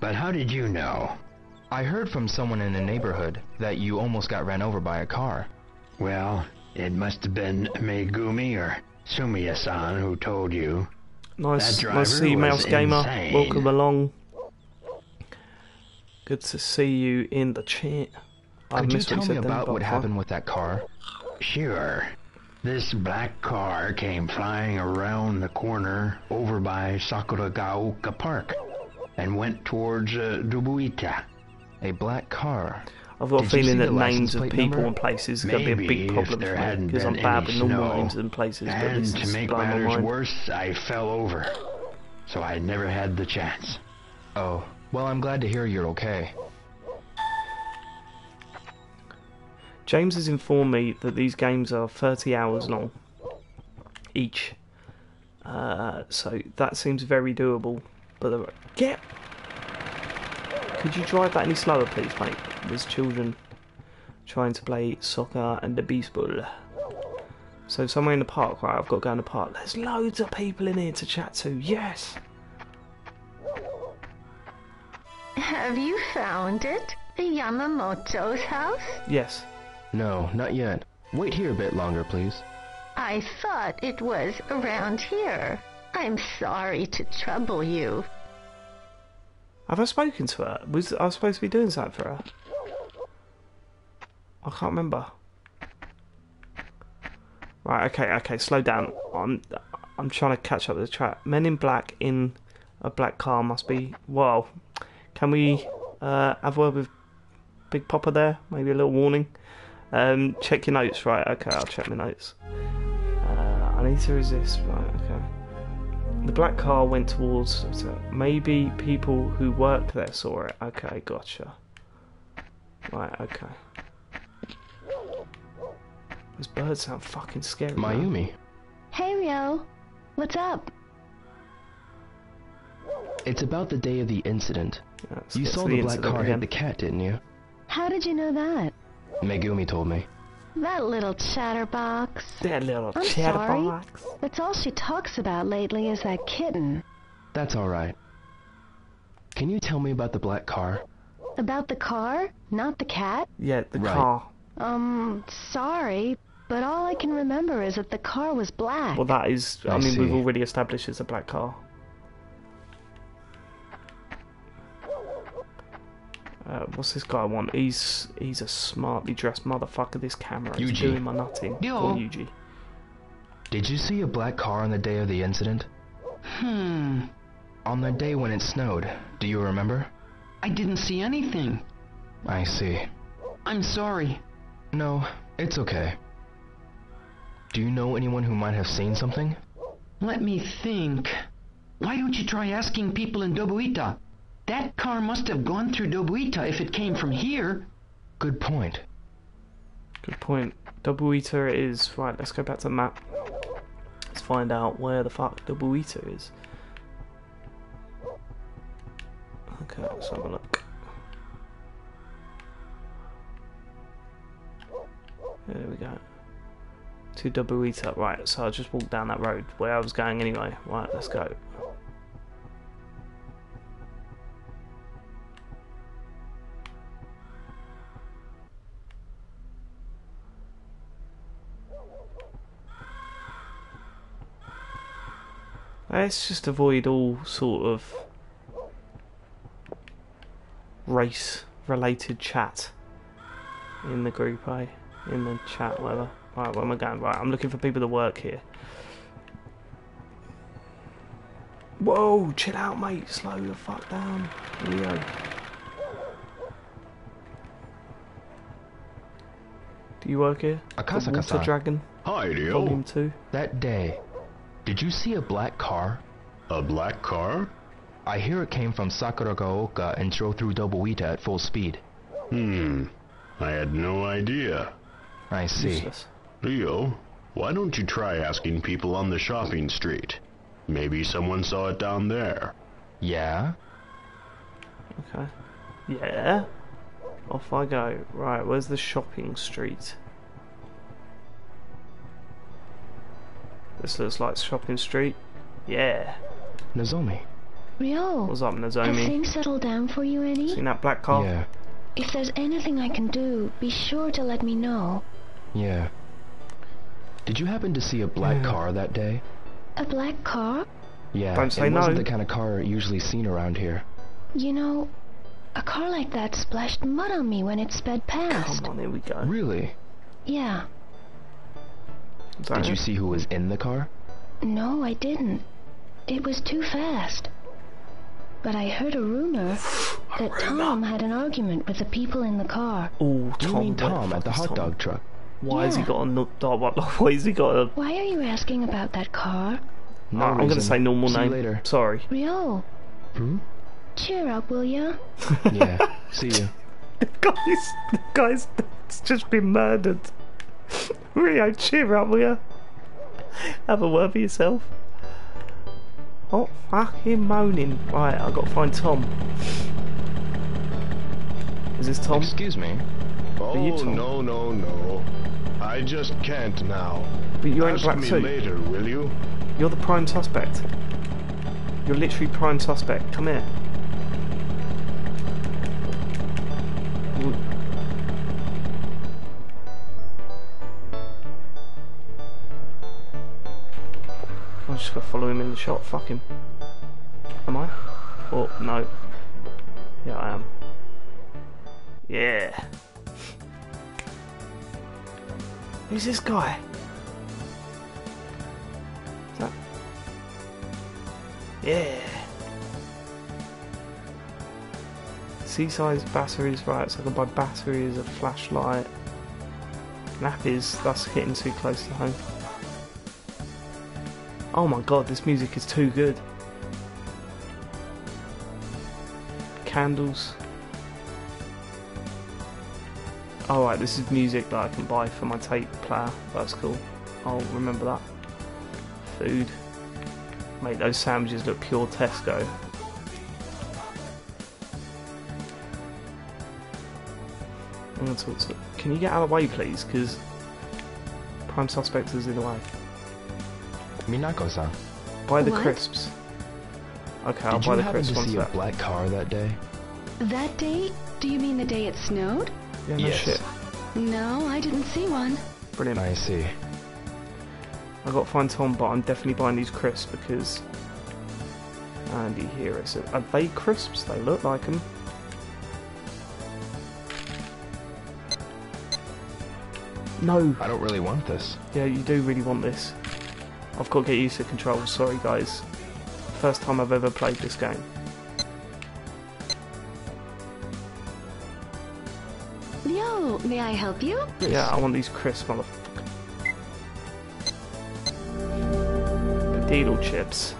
But how did you know?
I heard from someone in the neighborhood that you almost got ran over by a car.
Well, it must have been Megumi or Sumiya-san who told you.
Nice, nice to see you, Mouse Gamer.
insane.
Welcome along. Good to see you in the chat. I
Could you tell me about what happened with that car?
Sure. This black car came flying around the corner over by Sakuragaoka Park and went towards uh, Dobuita.
A black car.
I've got a
Did you
feeling that names of people
number?
and places is going to be a big problem for me because I'm bad
any
with normal names and places. But
And
this
to
is
make
blowing my
matters worse, I fell over. So I never had the chance.
Oh, well, I'm glad to hear you're okay.
James has informed me that these games are 30 hours long each. Uh, so that seems very doable. But the, get. Could you drive that any slower, please, mate? There's children trying to play soccer and the baseball. So somewhere in the park, right? I've got to go in the park. There's loads of people in here to chat to. Yes.
Have you found it? The Yamamoto's house?
Yes.
No, not yet. Wait here a bit longer, please.
I thought it was around here. I'm sorry to trouble you.
Have I spoken to her? Was I supposed to be doing something for her? I can't remember. Right, okay, okay, slow down. I'm I'm trying to catch up with the track. Men in black in a black car must be whoa. Can we uh, have a word with Big Papa there? Maybe a little warning. Um, check your notes, right? Okay, I'll check my notes. Uh, I need to resist, right? Okay. The black car went towards. Maybe people who worked there saw it. Okay, gotcha. Right, okay. Those birds sound fucking scary. man.
Mayumi,
Hey, Ryo. What's up?
it's about the day of the incident.
Yeah,
You saw
to
the black car
again.
hit the cat, didn't you?
How did you know that?
Megumi told me.
That little chatterbox.
That little
I'm
chatterbox.
That's all she talks about lately is that kitten.
That's alright. Can you tell me about the black car?
About the car, not the cat?
Yeah, the
Right.
car.
Um, sorry, but all I can remember is that the car was black.
Well, that is. I,
I
mean, we've already established it's a black car. Uh, what's this guy want? He's he's a smartly dressed motherfucker. This camera is doing my nutting.
Yo.
Or Yuji.
Did you see a black car on the day of the incident?
Hmm.
On the day when it snowed, do you remember?
I didn't see anything.
I see.
I'm sorry.
No, it's okay. Do you know anyone who might have seen something?
Let me think. Why don't you try asking people in Dobuita? That car must have gone through Dobuita if it came from here.
Good point.
Good point. Dobuita is... Right, let's go back to the map. Let's find out where the fuck Dobuita is. Okay, let's have a look. There we go. To eater. Right, so I just walked down that road where I was going anyway. Right, let's go. Let's just avoid all sort of race related chat in the group, eh? In the chat, whatever. Right, where am I going? Right, I'm looking for people to work here. Whoa, chill out, mate. Slow the fuck down. Ryo. Do you work here? The Water
Akasaka-san.
Dragon?
Hi, Ryo.
Volume 2?
That day, did you see a black car?
A black car?
I hear it came from Sakuragaoka and drove through Dobuita at full speed.
Hmm. I had no idea.
I see.
Useless.
Ryo, why don't you try asking people on the shopping street? Maybe someone saw it down there.
Yeah?
Okay. Yeah. Off I go. Right, where's the shopping street? This looks like shopping street. Yeah.
Nozomi.
Ryo,
What's up,
have
Nozomi?
things settled down for you any?
Seen that black car?
Yeah,
If there's anything I can do, be sure to let me know.
yeah. Did you happen to see a black
Yeah.
car that day?
A black car?
Yeah,
Don't say
it wasn't
no.
the kind of car usually seen around here.
You know, a car like that splashed mud on me when it sped past.
Come on, here we go.
Really?
Yeah.
Is
Did you see who was in the car?
No, I didn't. It was too fast. But I heard a rumor that Tom had an argument with the people in the car.
Oh,
You mean Tom at the hot
Tom?
dog truck?
Why has he got a no- dog? What? Why has he got a?
Why are you asking about that car?
No
I'm gonna
reason.
say normal
See you
name.
later.
Sorry.
Ryo,
Hmm?
cheer up, will ya?
Yeah. See you.
The guy's, the guy's just been murdered. Ryo, cheer up, will ya? Have a word for yourself. Oh, fucking moaning. Right, I've got to find Tom. Is this Tom?
Excuse me.
Oh,
you,
no, no, no. I just can't now.
But you're in a
Ask
black
me
suit.
later, will you?
You're the prime suspect. You're literally prime suspect. Come here. I just gotta follow him in the shot. Fuck him. Am I? Oh, no. Yeah, I am. Yeah. Who's this guy? That... Yeah. Seasize batteries, right, so I can buy batteries, a flashlight. Nappies, that's hitting too close to home. Oh my god, this music is too good. Candles. Alright, this is music that I can buy for my tape player. That's cool. I'll remember that. Food. Make those sandwiches look pure Tesco. I'm gonna talk to. Can you get out of the way, please? Because Prime Suspect is in the way.
Minako-san.
Buy the
What?
crisps. Okay, I'll
Did
buy
you happen to see a
that.
black car that day?
That day? Do you mean the day it snowed?
Yeah, no
Yes.
shit.
No, I didn't see one.
Brilliant.
I see.
I got to find Tom, but I'm definitely buying these crisps because Andy here is. Are they crisps? They look like them. No.
I don't really want this.
Yeah, you do really want this. I've got to get used to controls. Sorry, guys. First time I've ever played this game.
may I help you?
Yeah, I want these crisps. motherfucker. Potato chips.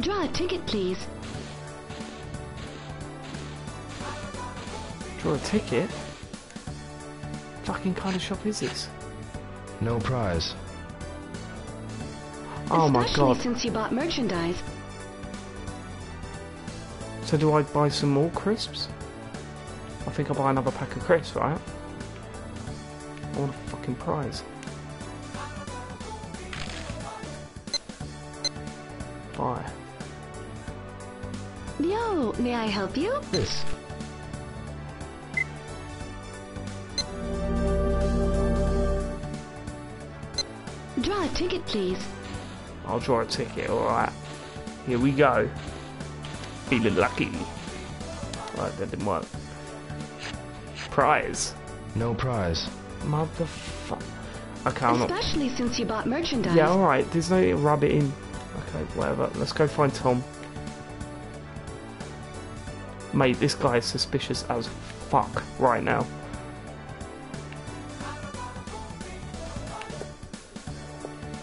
Draw a ticket, please.
Draw a ticket? Fucking kind of shop is this?
No prize.
Oh
Especially my
god.
since you bought merchandise.
So do I buy some more crisps? I think I'll buy another pack of crisps, right? I want a fucking prize. Buy.
Yo, may I help you?
This.
Draw a ticket, please.
I'll draw a ticket, alright. Here we go. Feeling lucky. Right, that didn't work. Prize.
No prize.
Motherfucker. Okay, I'm not.
Especially since you bought merchandise.
Yeah, alright, there's no need to rub it in. Okay, whatever. Let's go find Tom. Mate, this guy is suspicious as fuck right now.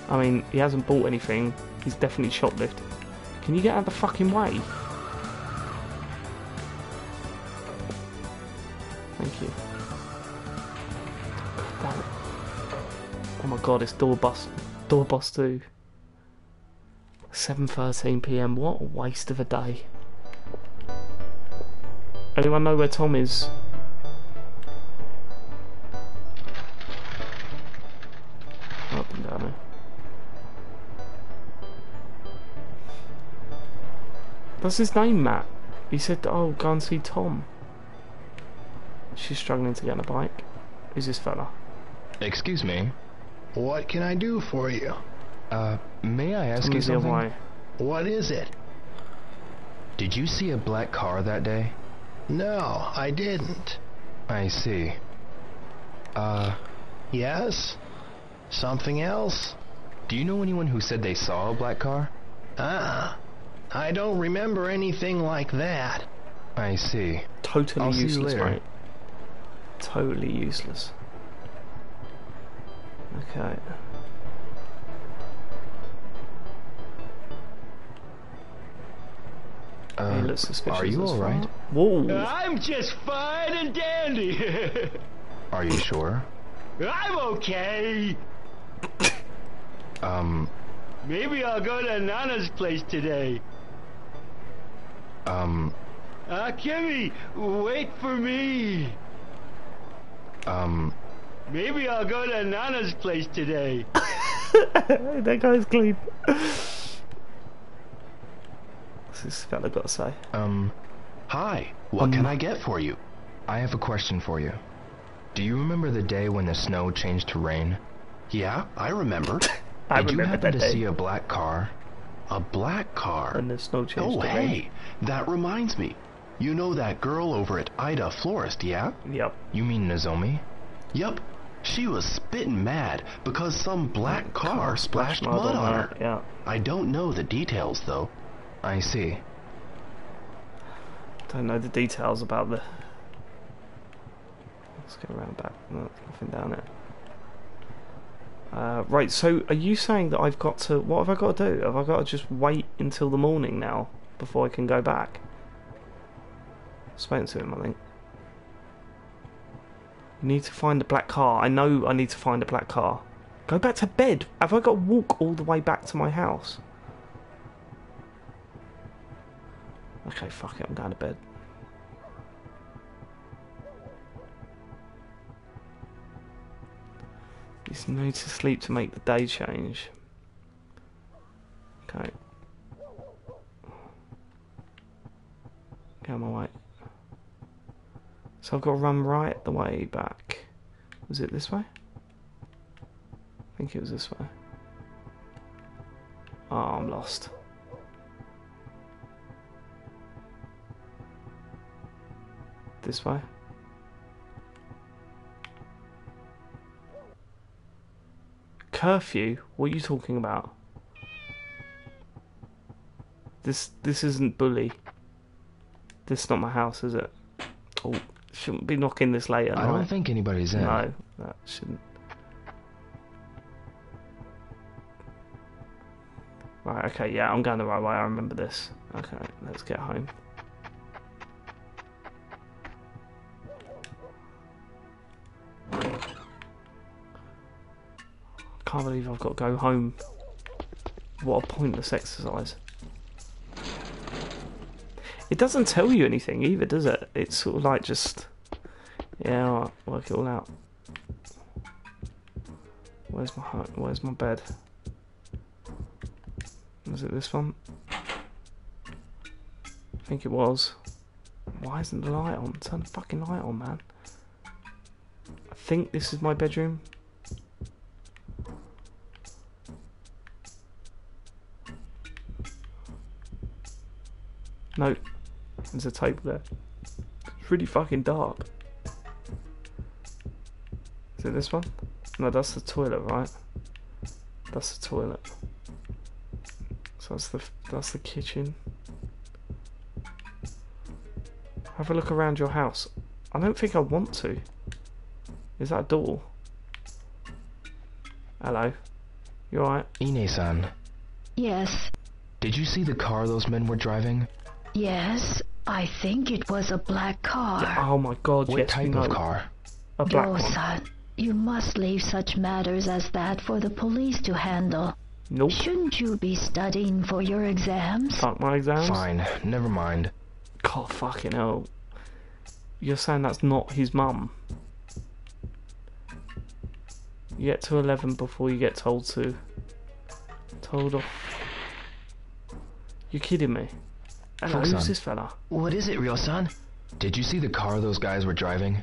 I mean, he hasn't bought anything. He's definitely shoplifted. Can you get out of the fucking way? God, it's door bus door bus 2. 7:13 p.m. What a waste of a day. Anyone know where Tom is? Up and down here. That's his name, Matt. He said, "Oh, go and see Tom." She's struggling to get on a bike. Who's this fella?
Excuse me.
What can I do for you?
Uh, may I ask
Tom
you
is
something?
way.
What is it?
Did you see a black car that day?
No, I didn't.
I see. Uh,
Yes? Something else?
do you know anyone who said they saw a black car?
Ah, I don't remember anything like that.
I see.
Totally
I'll see you
useless,
later.
mate. Totally useless. Okay.
Uh,
he looks suspicious.
are you alright?
Whoa.
I'm just fine and dandy.
Are you sure?
I'm okay.
Um,
Maybe I'll go to Nana's place today.
um,
Ah, Kimmy, wait for me.
um,
Maybe I'll go to Nana's place today.
that guy's clean. What's this fella got to say?
um,
Hi, what can I get for you?
I have a question for you. Do you remember the day when the snow changed to rain?
Yeah, I remember.
I
Did you happen
that
to
day.
see a black car?
A black car.
And the snow changed
Oh,
to rain.
hey, that reminds me. You know that girl over at Ida Florist, yeah?
Yep.
You mean Nozomi?
Yup. She was spitting mad because some black car, splashed mud,
on her. yeah.
I don't know the details, though.
I see.
Don't know the details about the. Let's go around back. No, nothing down there. Uh, right, so are you saying that I've got to. What have I got to do? Have I got to just wait until the morning now before I can go back? Spoken to him, I think. Need to find a black car. I know I need to find a black car. Go back to bed. Have I got to walk all the way back to my house? Okay, fuck it, I'm going to bed. Just need to sleep to make the day change. Okay. Go my way. So I've got to run right the way back. Was it this way? I think it was this way. Oh, I'm lost. This way? Curfew? What are you talking about? This this isn't bully. This is not my house, is it? Oh, shouldn't be knocking this late at
I
night.
don't think anybody's in.
No, that shouldn't. Right, okay, yeah, I'm going the right way, I remember this. Okay, let's get home. Can't believe I've got to go home. What a pointless exercise. It doesn't tell you anything either, does it? It's sort of like just... Yeah, work it all out. Where's my? Where's my bed? Was it this one? I think it was. Why isn't the light on? Turn the fucking light on, man. I think this is my bedroom. No, there's a table there. It's really fucking dark. Is it this one? No, that's the toilet, right? That's the toilet. So that's the that's the kitchen. Have a look around your house. I don't think I want to. Is that a door? Hello. You alright?
Ine-san,
Yes,
did you see the car those men were driving?
yes, I think it was a black car.
Oh my god,
What
yes,
type of car?
A black oh, one.
Ryo-san, you must leave such matters as that for the police to handle.
Nope.
Shouldn't you be studying for your exams?
Fuck my exams?
Fine, never mind.
God fucking hell. You're saying that's not his mum? You get to 11 before you get told to. Told off. You're kidding me. Hello, who's
Fuck-san.
this fella?
What is it, Ryo-san?
Did you see the car those guys were driving?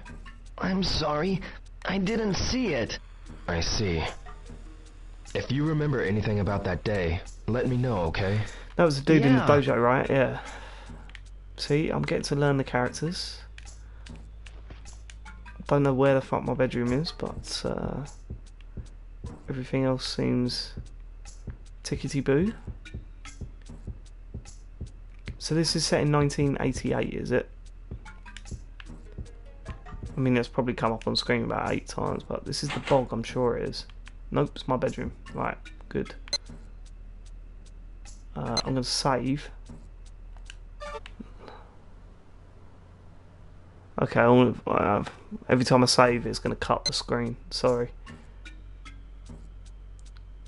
I'm sorry. I didn't see it.
I see. If you remember anything about that day, let me know, okay?
That was the dude in the dojo, right? Yeah. See, I'm getting to learn the characters. Don't know where the fuck my bedroom is, but uh, everything else seems tickety boo. So this is set in 1988, is it? I mean, it's probably come up on screen about eight times, but this is the bog, I'm sure it is. Nope, it's my bedroom. Right, good. Uh, I'm going to save. Okay, I wanna- I every time I save, it's going to cut the screen. Sorry.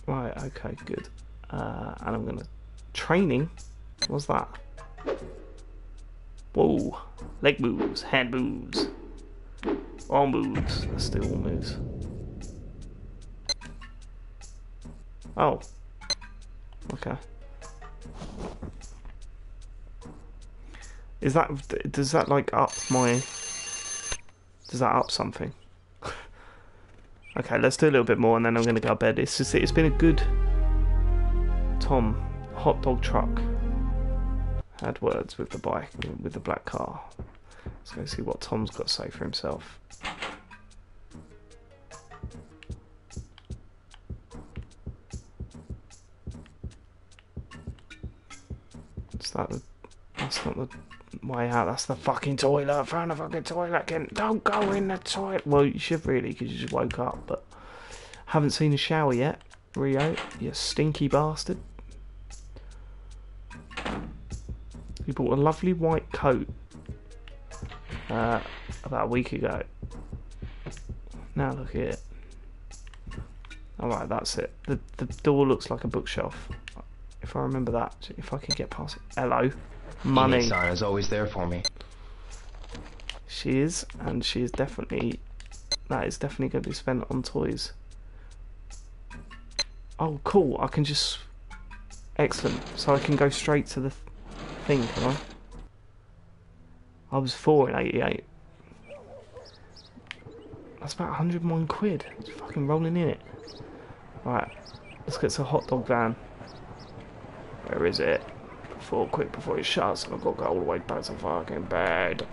Right, okay, good. Uh, and I'm going to... Training? What's that? Whoa. Leg moves, hand moves, arm moves. Let's do all moves. Oh. Okay. Is that does that like up my does that up something? okay, let's do a little bit more and then I'm gonna go to bed. It's just it's been a good Tom hot dog truck had words with the bike with the black car. Let's go see what Tom's got to say for himself. Is that the that's not the way out. That's the fucking toilet. Found the fucking toilet again. Don't go in the toilet. Well, you should really because you just woke up. But haven't seen a shower yet, Ryo. You stinky bastard. You bought a lovely white coat uh, about a week ago. Now look at it. Alright, that's it. The the door looks like a bookshelf. If I remember that, if I can get past it. Hello. Money.
Ine-san is always there for me.
She is, and she is definitely. That is definitely going to be spent on toys. Oh, cool! I can just. Excellent. So I can go straight to the th- thing? I was four in '88. That's about 101 quid. It's fucking rolling in it. Right, let's get to a hot dog van. Where is it? Before, quick before it shuts, I've got to go all the way back to fucking bed.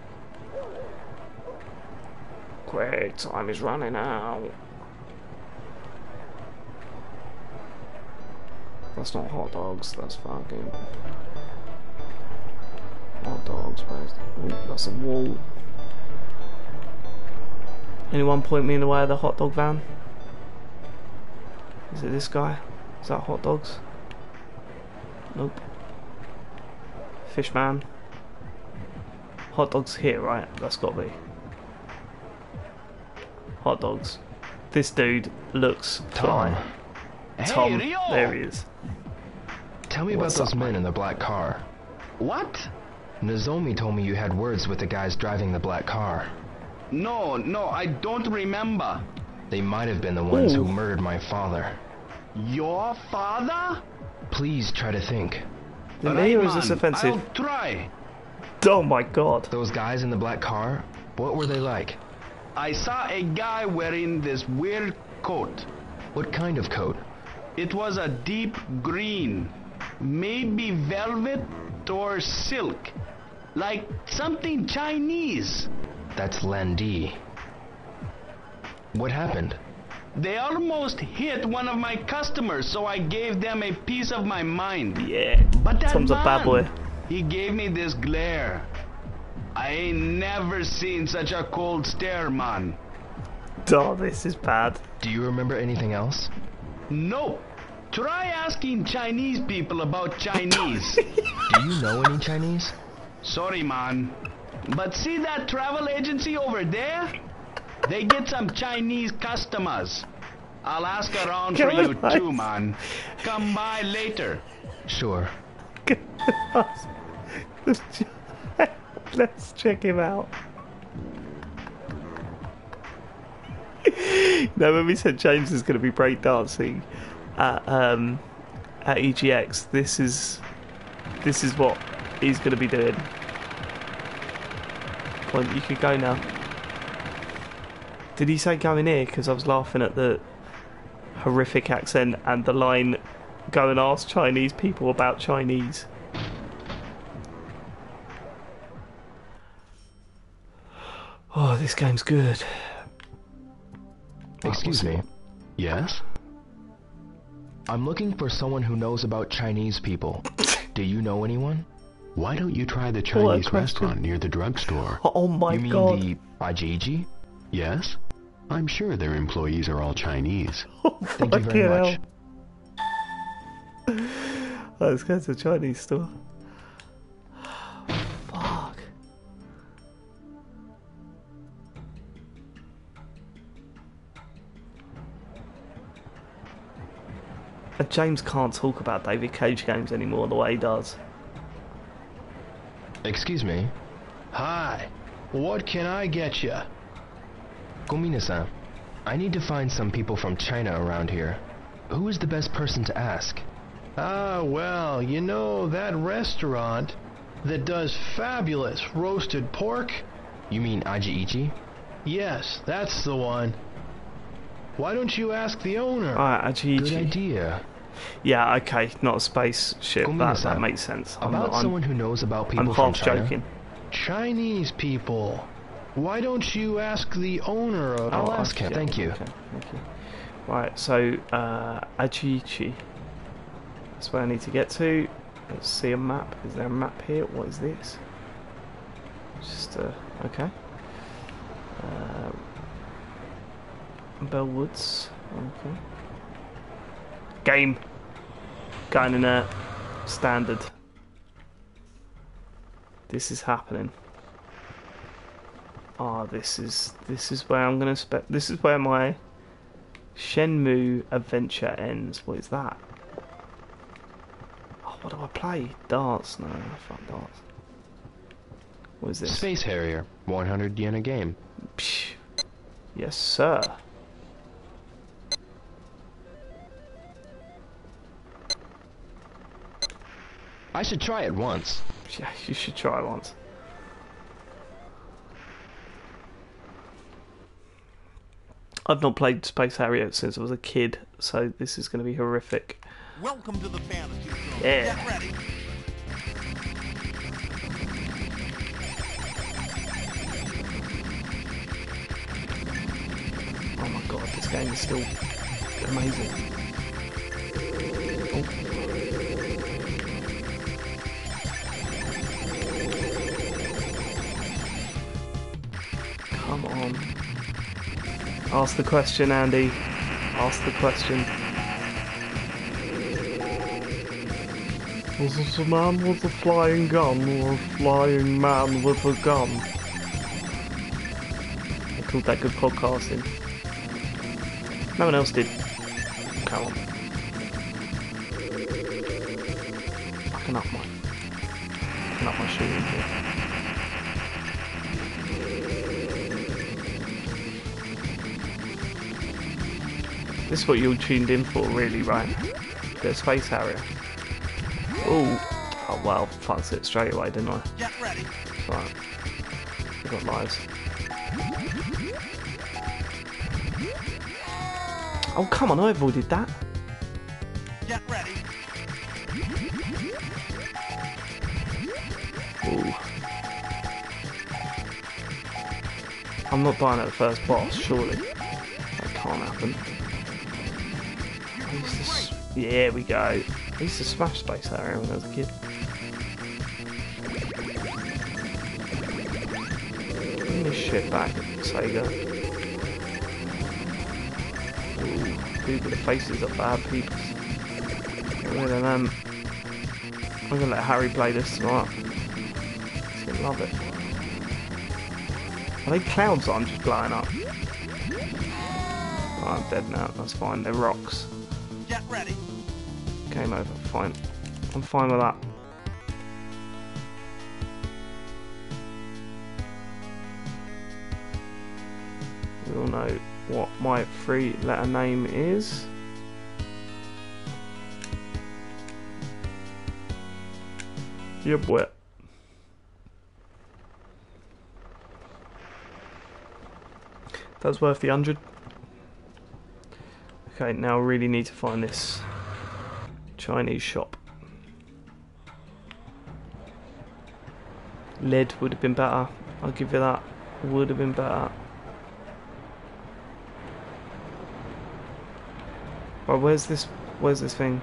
Quick, time is running out. That's not hot dogs, that's fucking... Hot dogs, where's... Ooh, that's a wall. Anyone point me in the way of the hot dog van? Is it this guy? Is that hot dogs? Nope. Fishman. Hot dogs here, right? That's got to be. Hot dogs. This dude looks
Tom,
fly. Tom.
Ryo!
There he is.
Tell me
What's
about those
up,
men in the black car.
What?
Nozomi told me you had words with the guys driving the black car.
No, no, I don't remember.
They might have been the ones
Ooh.
who murdered my father.
Your father?
Please try to think.
The me or is this offensive?
I'll try.
Oh my god.
Those guys in the black car, what were they like?
I saw a guy wearing this weird coat.
What kind of coat?
It was a deep green, maybe velvet or silk, like something Chinese.
That's Lan Di. What happened?
They almost hit one of my customers, so I gave them a piece of my mind.
Yeah.
But that
Tom's a
man,
bad boy.
he gave me this glare. I ain't never seen such a cold stare, man.
Oh, this is bad.
Do you remember anything else?
Nope. Try asking Chinese people about Chinese.
Do you know any Chinese?
Sorry, man. But see that travel agency over there? They get some Chinese customers. I'll ask around for you
Guys.
too, man. Come by later.
Sure.
Let's Let's check him out. now, when we said James is going to be breakdancing at um, at EGX, this is this is what he's going to be doing. Well, you could go now. Did he say go in here? Because I was laughing at the horrific accent and the line, "Go and ask Chinese people about Chinese." Oh, this game's good.
Excuse me.
Yes?
I'm looking for someone who knows about Chinese people. Do you know anyone?
Why don't you try the Chinese restaurant near the drugstore?
Oh my god.
you mean
god.
the Ajiichi?
Yes? I'm sure their employees are all Chinese.
Thank you very much.
hell. Oh, go to the Chinese store. And James can't talk about David Cage games anymore the way he does.
Excuse me.
Hi. What can I get you?
Gomina-san, I need to find some people from China around here. Who is the best person to ask?
Ah, well, you know that restaurant that does fabulous roasted pork?
You mean Ajiichi?
Yes, that's the one. Why don't you ask the owner?
Alright,
Good
Ajiichi.
idea.
Yeah, okay, not a spaceship. That, that makes sense. I'm,
About
I'm,
someone who knows about people
I'm
from China.
joking.
Chinese people. Why don't you ask the owner of
I'll ask him. Thank you.
Okay, thank you. Right, so uh, Ajiichi. That's where I need to get to. Let's see a map. Is there a map here? What is this? Just uh, okay. Uh, Bellwoods. Okay. Game. Going in a standard. This is happening. Ah, this is this is where I'm gonna spend. This is where my Shenmue adventure ends. What is that? Oh, what do I play? Darts? No, fuck darts. What is this?
Space Harrier, 100 yen a game.
Psh. Yes, sir.
I should try it once.
Yeah, you should try it once. I've not played Space Harrier since I was a kid, so this is going to be horrific.
Welcome to the fantasy zone.
Yeah.
Get ready.
Oh my god, this game is still amazing. Oh. on. Ask the question, Andy. Ask the question. Was it a man with a flying gun or a flying man with a gun? I called that good podcasting. No one else did. Come on. I up my, I up my shooting here. This is what you all tuned in for, really, right? The Space Harrier. Ooh. Oh, well, fucked it straight away, didn't I?
Get ready.
Right. We got lives. Oh, come on, I avoided that.
Get ready.
Ooh. I'm not dying at the first boss, surely. That can't happen. I used to s- yeah, we go. I used to smash Space Harrier when I was a kid. Give me this shit back, Sega. Ooh, people, the faces are bad people. Rid of them. I'm gonna let Harry play this tonight. He's gonna love it. Are they clouds that I'm just blowing up? Oh, I'm dead now, that's fine, they're rocks. Fine. I'm fine with that. We all know what my three letter name is. Yep, wet. That's worth the hundred. Okay, now I really need to find this Chinese shop. Lead would have been better. I'll give you that. Would have been better. Right, where's this? Where's this thing?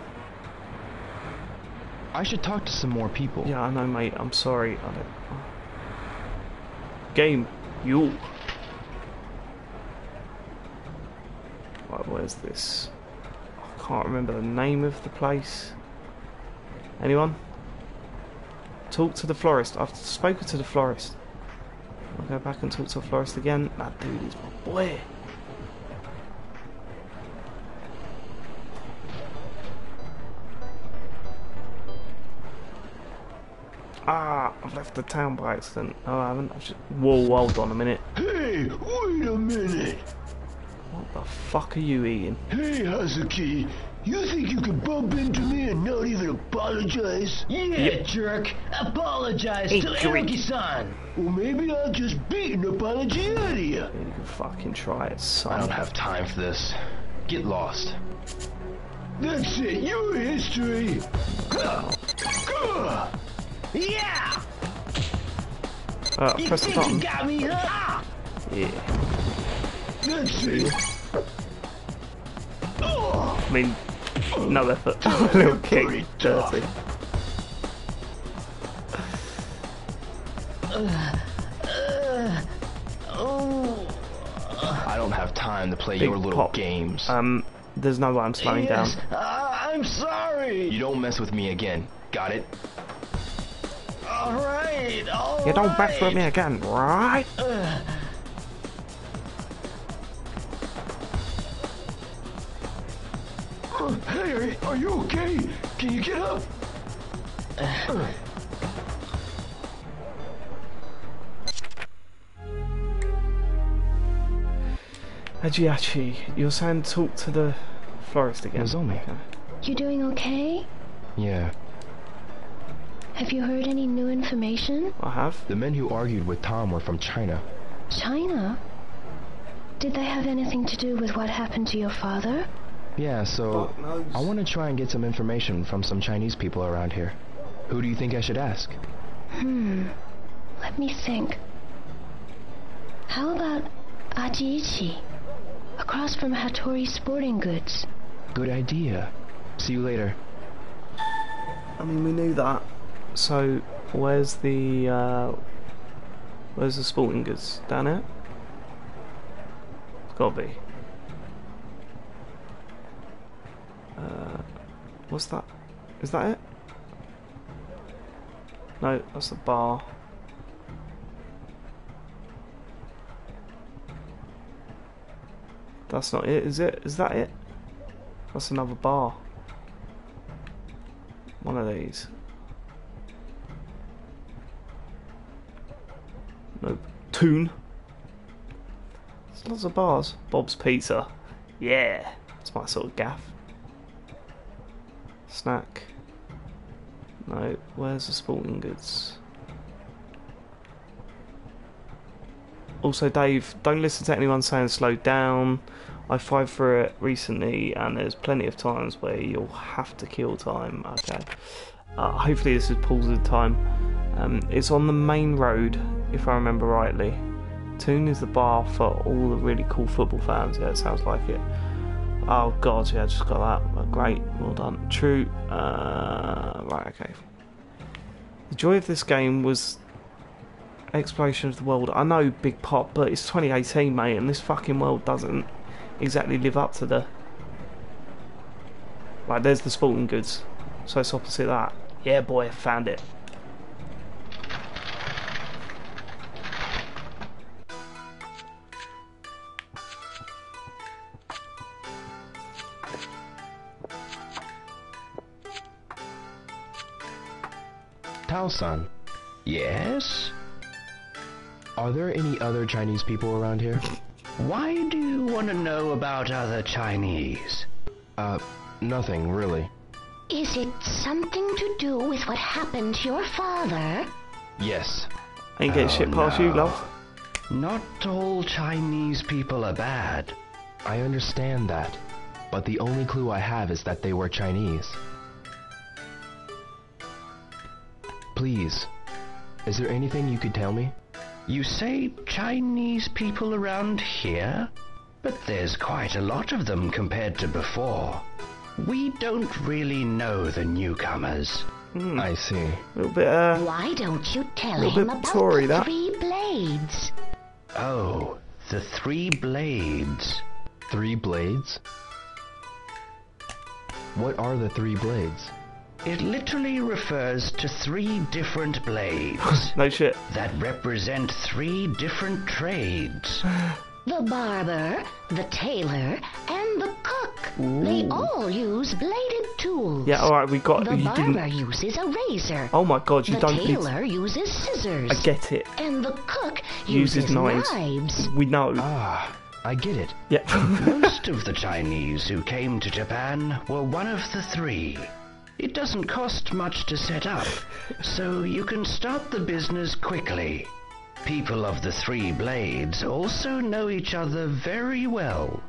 I should talk to some more people.
Yeah, I know, mate. I'm sorry. I don't. Game, you. Right, where's this? Can't remember the name of the place. Anyone? Talk to the florist. I've spoken to the florist. I'll go back and talk to the florist again. That dude is my boy. Ah, I've left the town by accident. No, I haven't. I've just... Whoa, hold on a minute.
Hey, wait a minute.
What the fuck are you eating?
Hey, Hazuki. You think you can bump into me and not even apologize?
Yeah,
Yep.
jerk. Apologize
Hey,
to
jerk.
Eruki-san.
Well, maybe I'll just beat an apology out of you.
You can fucking try it, son.
I don't have time for this. Get lost.
That's it, your history. Gah! Gah!
Yeah!
Uh,
You
press the button.
you got me, huh?
Yeah. I mean, no effort. Little kick. Dirty.
I don't have time to play
Big
your little
pop.
games.
Um, there's no way I'm slowing
yes,
down.
uh, I'm sorry.
You don't mess with me again. Got it?
All right, all
You don't mess with me again, right?
Uh,
hey, are you okay? Can you get up?
Ajiichi, you're saying talk to the florist again.
Nozomi.
Okay.
You doing okay?
Yeah.
Have you heard any new information?
I have.
The men who argued with Tom were from China.
China? Did they have anything to do with what happened to your father?
Yeah, so I want to try and get some information from some Chinese people around here. Who do you think I should ask?
Hmm. Let me think. How about Ajiichi? Across from Hattori Sporting Goods.
Good idea. See you later.
I mean, we knew that. So, where's the uh, where's the sporting goods? Down here? It's gotta be. Uh, what's that? Is that it? No, that's a bar. That's not it, is it? Is that it? That's another bar. One of these. Nope. Toon. There's lots of bars. Bob's Pizza. Yeah. That's my sort of gaff. Snack. No. Where's the sporting goods? Also, Dave, don't listen to anyone saying slow down. I fired for it recently, and there's plenty of times where you'll have to kill time. Okay. Uh, hopefully, this is Paul's the time. Um, it's on the main road, if I remember rightly. Toon is the bar for all the really cool football fans. Yeah, it sounds like it. Oh god, yeah, I just got that. Great, well done. True. Uh, right, okay. The joy of this game was exploration of the world. I know Big Pop, but it's 2018, mate, and this fucking world doesn't exactly live up to the. Like, there's the sporting goods, so it's opposite that. Yeah, boy, I found it.
Tao-san,
Yes?
are there any other Chinese people around here?
Why do you want to know about other Chinese?
Uh, nothing, really.
Is it something to do with what happened to your father?
Yes.
Ain't getting
Oh,
shit past you, love.
Not all Chinese people are bad.
I understand that, but the only clue I have is that they were Chinese. Please, is there anything you could tell me?
You say Chinese people around here? But there's quite a lot of them compared to before. We don't really know the newcomers.
I see.
A little bit, uh.
Why don't you tell
Little
him about
Tory,
the
that.
three blades?
Oh, the three blades.
Three blades? What are the three blades?
It literally refers to three different blades
No shit.
that represent three different trades.
The barber, the tailor, and the cook. They all use bladed tools.
Yeah, alright, we got.
The
you
barber
didn't.
uses a razor.
Oh my god, you
the
don't The
tailor uses scissors.
I get it.
And the cook
Uses
uses,
knives.
knives.
We know.
Ah, I get it.
Yeah.
Most of the Chinese who came to Japan were one of the three. It doesn't cost much to set up, so you can start the business quickly. People of the Three Blades also know each other very well.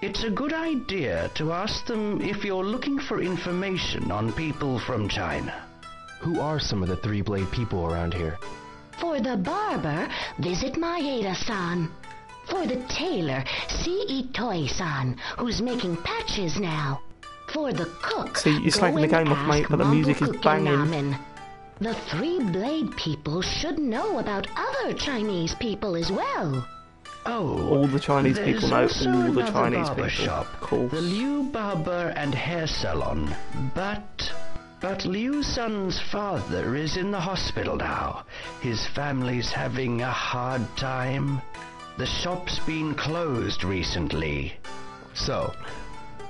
It's a good idea to ask them if you're looking for information on people from China.
Who are some of the three blade people around here?
For the barber, visit Maeda-san. For the tailor, see Itoi-san, who's making patches now. For the cook,
See, you're
go
slagging the game off,
ask
mate, but the music is banging.
Ramen. The Three Blade people should know about other Chinese people as well.
Oh,
All the Chinese people know
also
all the
another
Chinese
barber
people.
Shop,
Cool.
The Liu Barber and Hair Salon. But, but Liu-san's father is in the hospital now. His family's having a hard time. The shop's been closed recently.
So,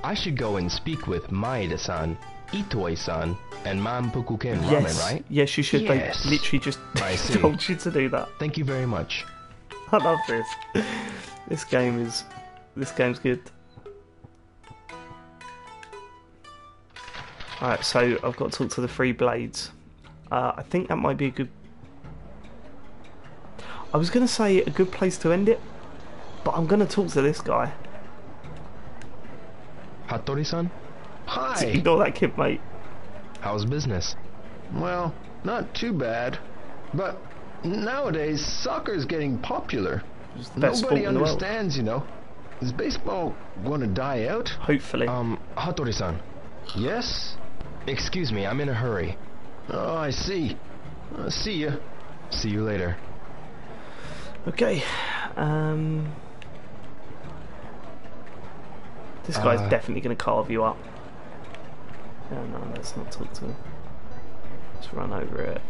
I should go and speak with Maeda-san, Itoi-san, and Mampukuken Ramen,
Yes.
right?
Yes, you should.
Yes.
They literally just told you to do that.
Thank you very much.
I love this. This game is. This game's good. Alright, so I've got to talk to the three blades. Uh, I think that might be a good. I was going to say a good place to end it, but I'm going to talk to this guy.
Hattori-san,
Hi.
Ignore that kid, mate.
how's business?
Well, not too bad. But nowadays, soccer's getting popular.
It's the sport
Nobody
in the world.
understands, you know. Is baseball going to die out?
Hopefully.
Um, Hattori-san,
Yes?
excuse me, I'm in a hurry.
Oh, I see. Uh, see ya.
See you later.
Okay. Um. This guy's
Uh,
definitely going to carve you up. Yeah, no, let's not talk to him. Let's run over it.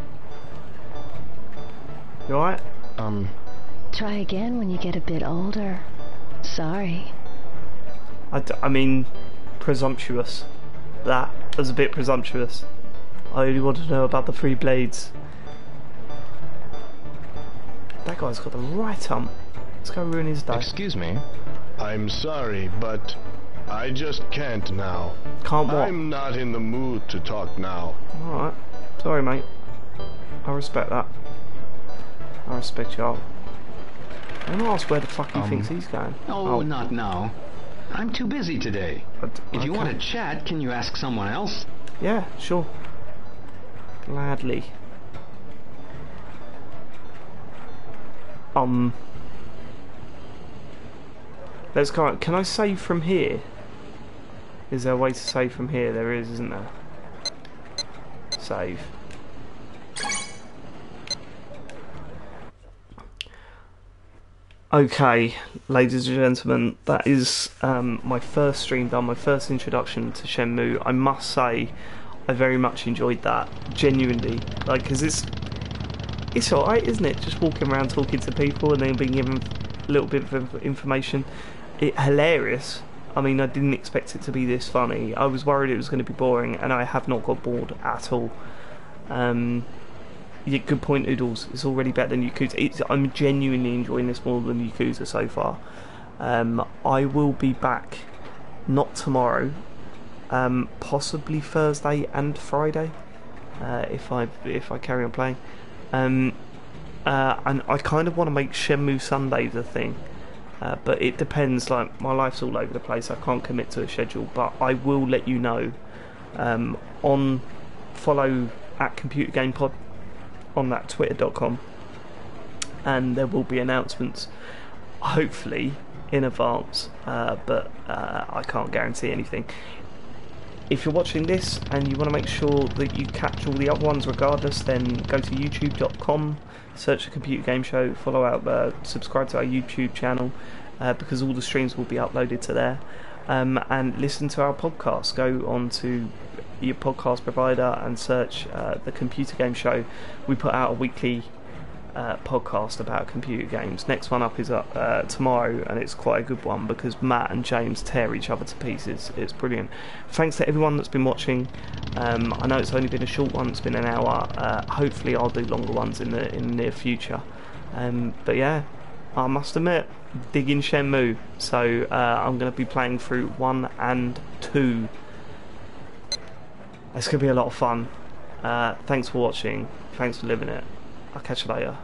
You alright?
Um,
Try again when you get a bit older. Sorry.
I, d- I mean, presumptuous. That was a bit presumptuous. I only want to know about the three blades. That that guy's got the right ump. Let's go ruin his day.
Excuse me.
I'm sorry, but I just can't now.
Can't what?
I'm not in the mood to talk now.
Alright. Sorry, mate. I respect that. I respect y'all. I'm gonna ask where the fuck he
Um,
thinks he's going.
Oh, not now. I'm too busy today. If you want to chat, can you ask someone else?
Yeah, sure. Gladly. Um. Let's go. Can I save from here? Is there a way to save from here? There is, isn't there? Save. Okay, ladies and gentlemen, that is um, my first stream done, my first introduction to Shenmue. I must say, I very much enjoyed that, genuinely. Like, because it's it's alright, isn't it? Just walking around talking to people and then being given a little bit of information. It hilarious. I mean, I didn't expect it to be this funny. I was worried it was going to be boring, and I have not got bored at all. Um, yeah, good point, Oodles. It's already better than Yakuza. It's, I'm genuinely enjoying this more than Yakuza so far. Um, I will be back, not tomorrow, um, possibly Thursday and Friday, uh, if I if I carry on playing. Um, uh, and I kind of want to make Shenmue Sunday the thing, uh, but it depends. Like my life's all over the place. I can't commit to a schedule, but I will let you know. Um, on follow at Computer Game Pod on that twitter.com and there will be announcements hopefully in advance uh, but uh, I can't guarantee anything if you're watching this and you want to make sure that you catch all the other ones regardless then go to youtube.com search the computer game show follow out uh, subscribe to our youtube channel uh, because all the streams will be uploaded to there. Um, and listen to our podcast. Go on to your podcast provider and search uh, the computer game show. We put out a weekly uh, podcast about computer games. Next one up is up uh, tomorrow and it's quite a good one because Mat and James tear each other to pieces. It's brilliant. Thanks to everyone that's been watching. Um, I know it's only been a short one it's been an hour. Uh, hopefully I'll do longer ones in the in the near future. Um, but yeah I must admit digging Shenmue. So uh, I'm going to be playing through one and two. It's going to be a lot of fun. Uh, thanks for watching. Thanks for living it. I'll catch you later.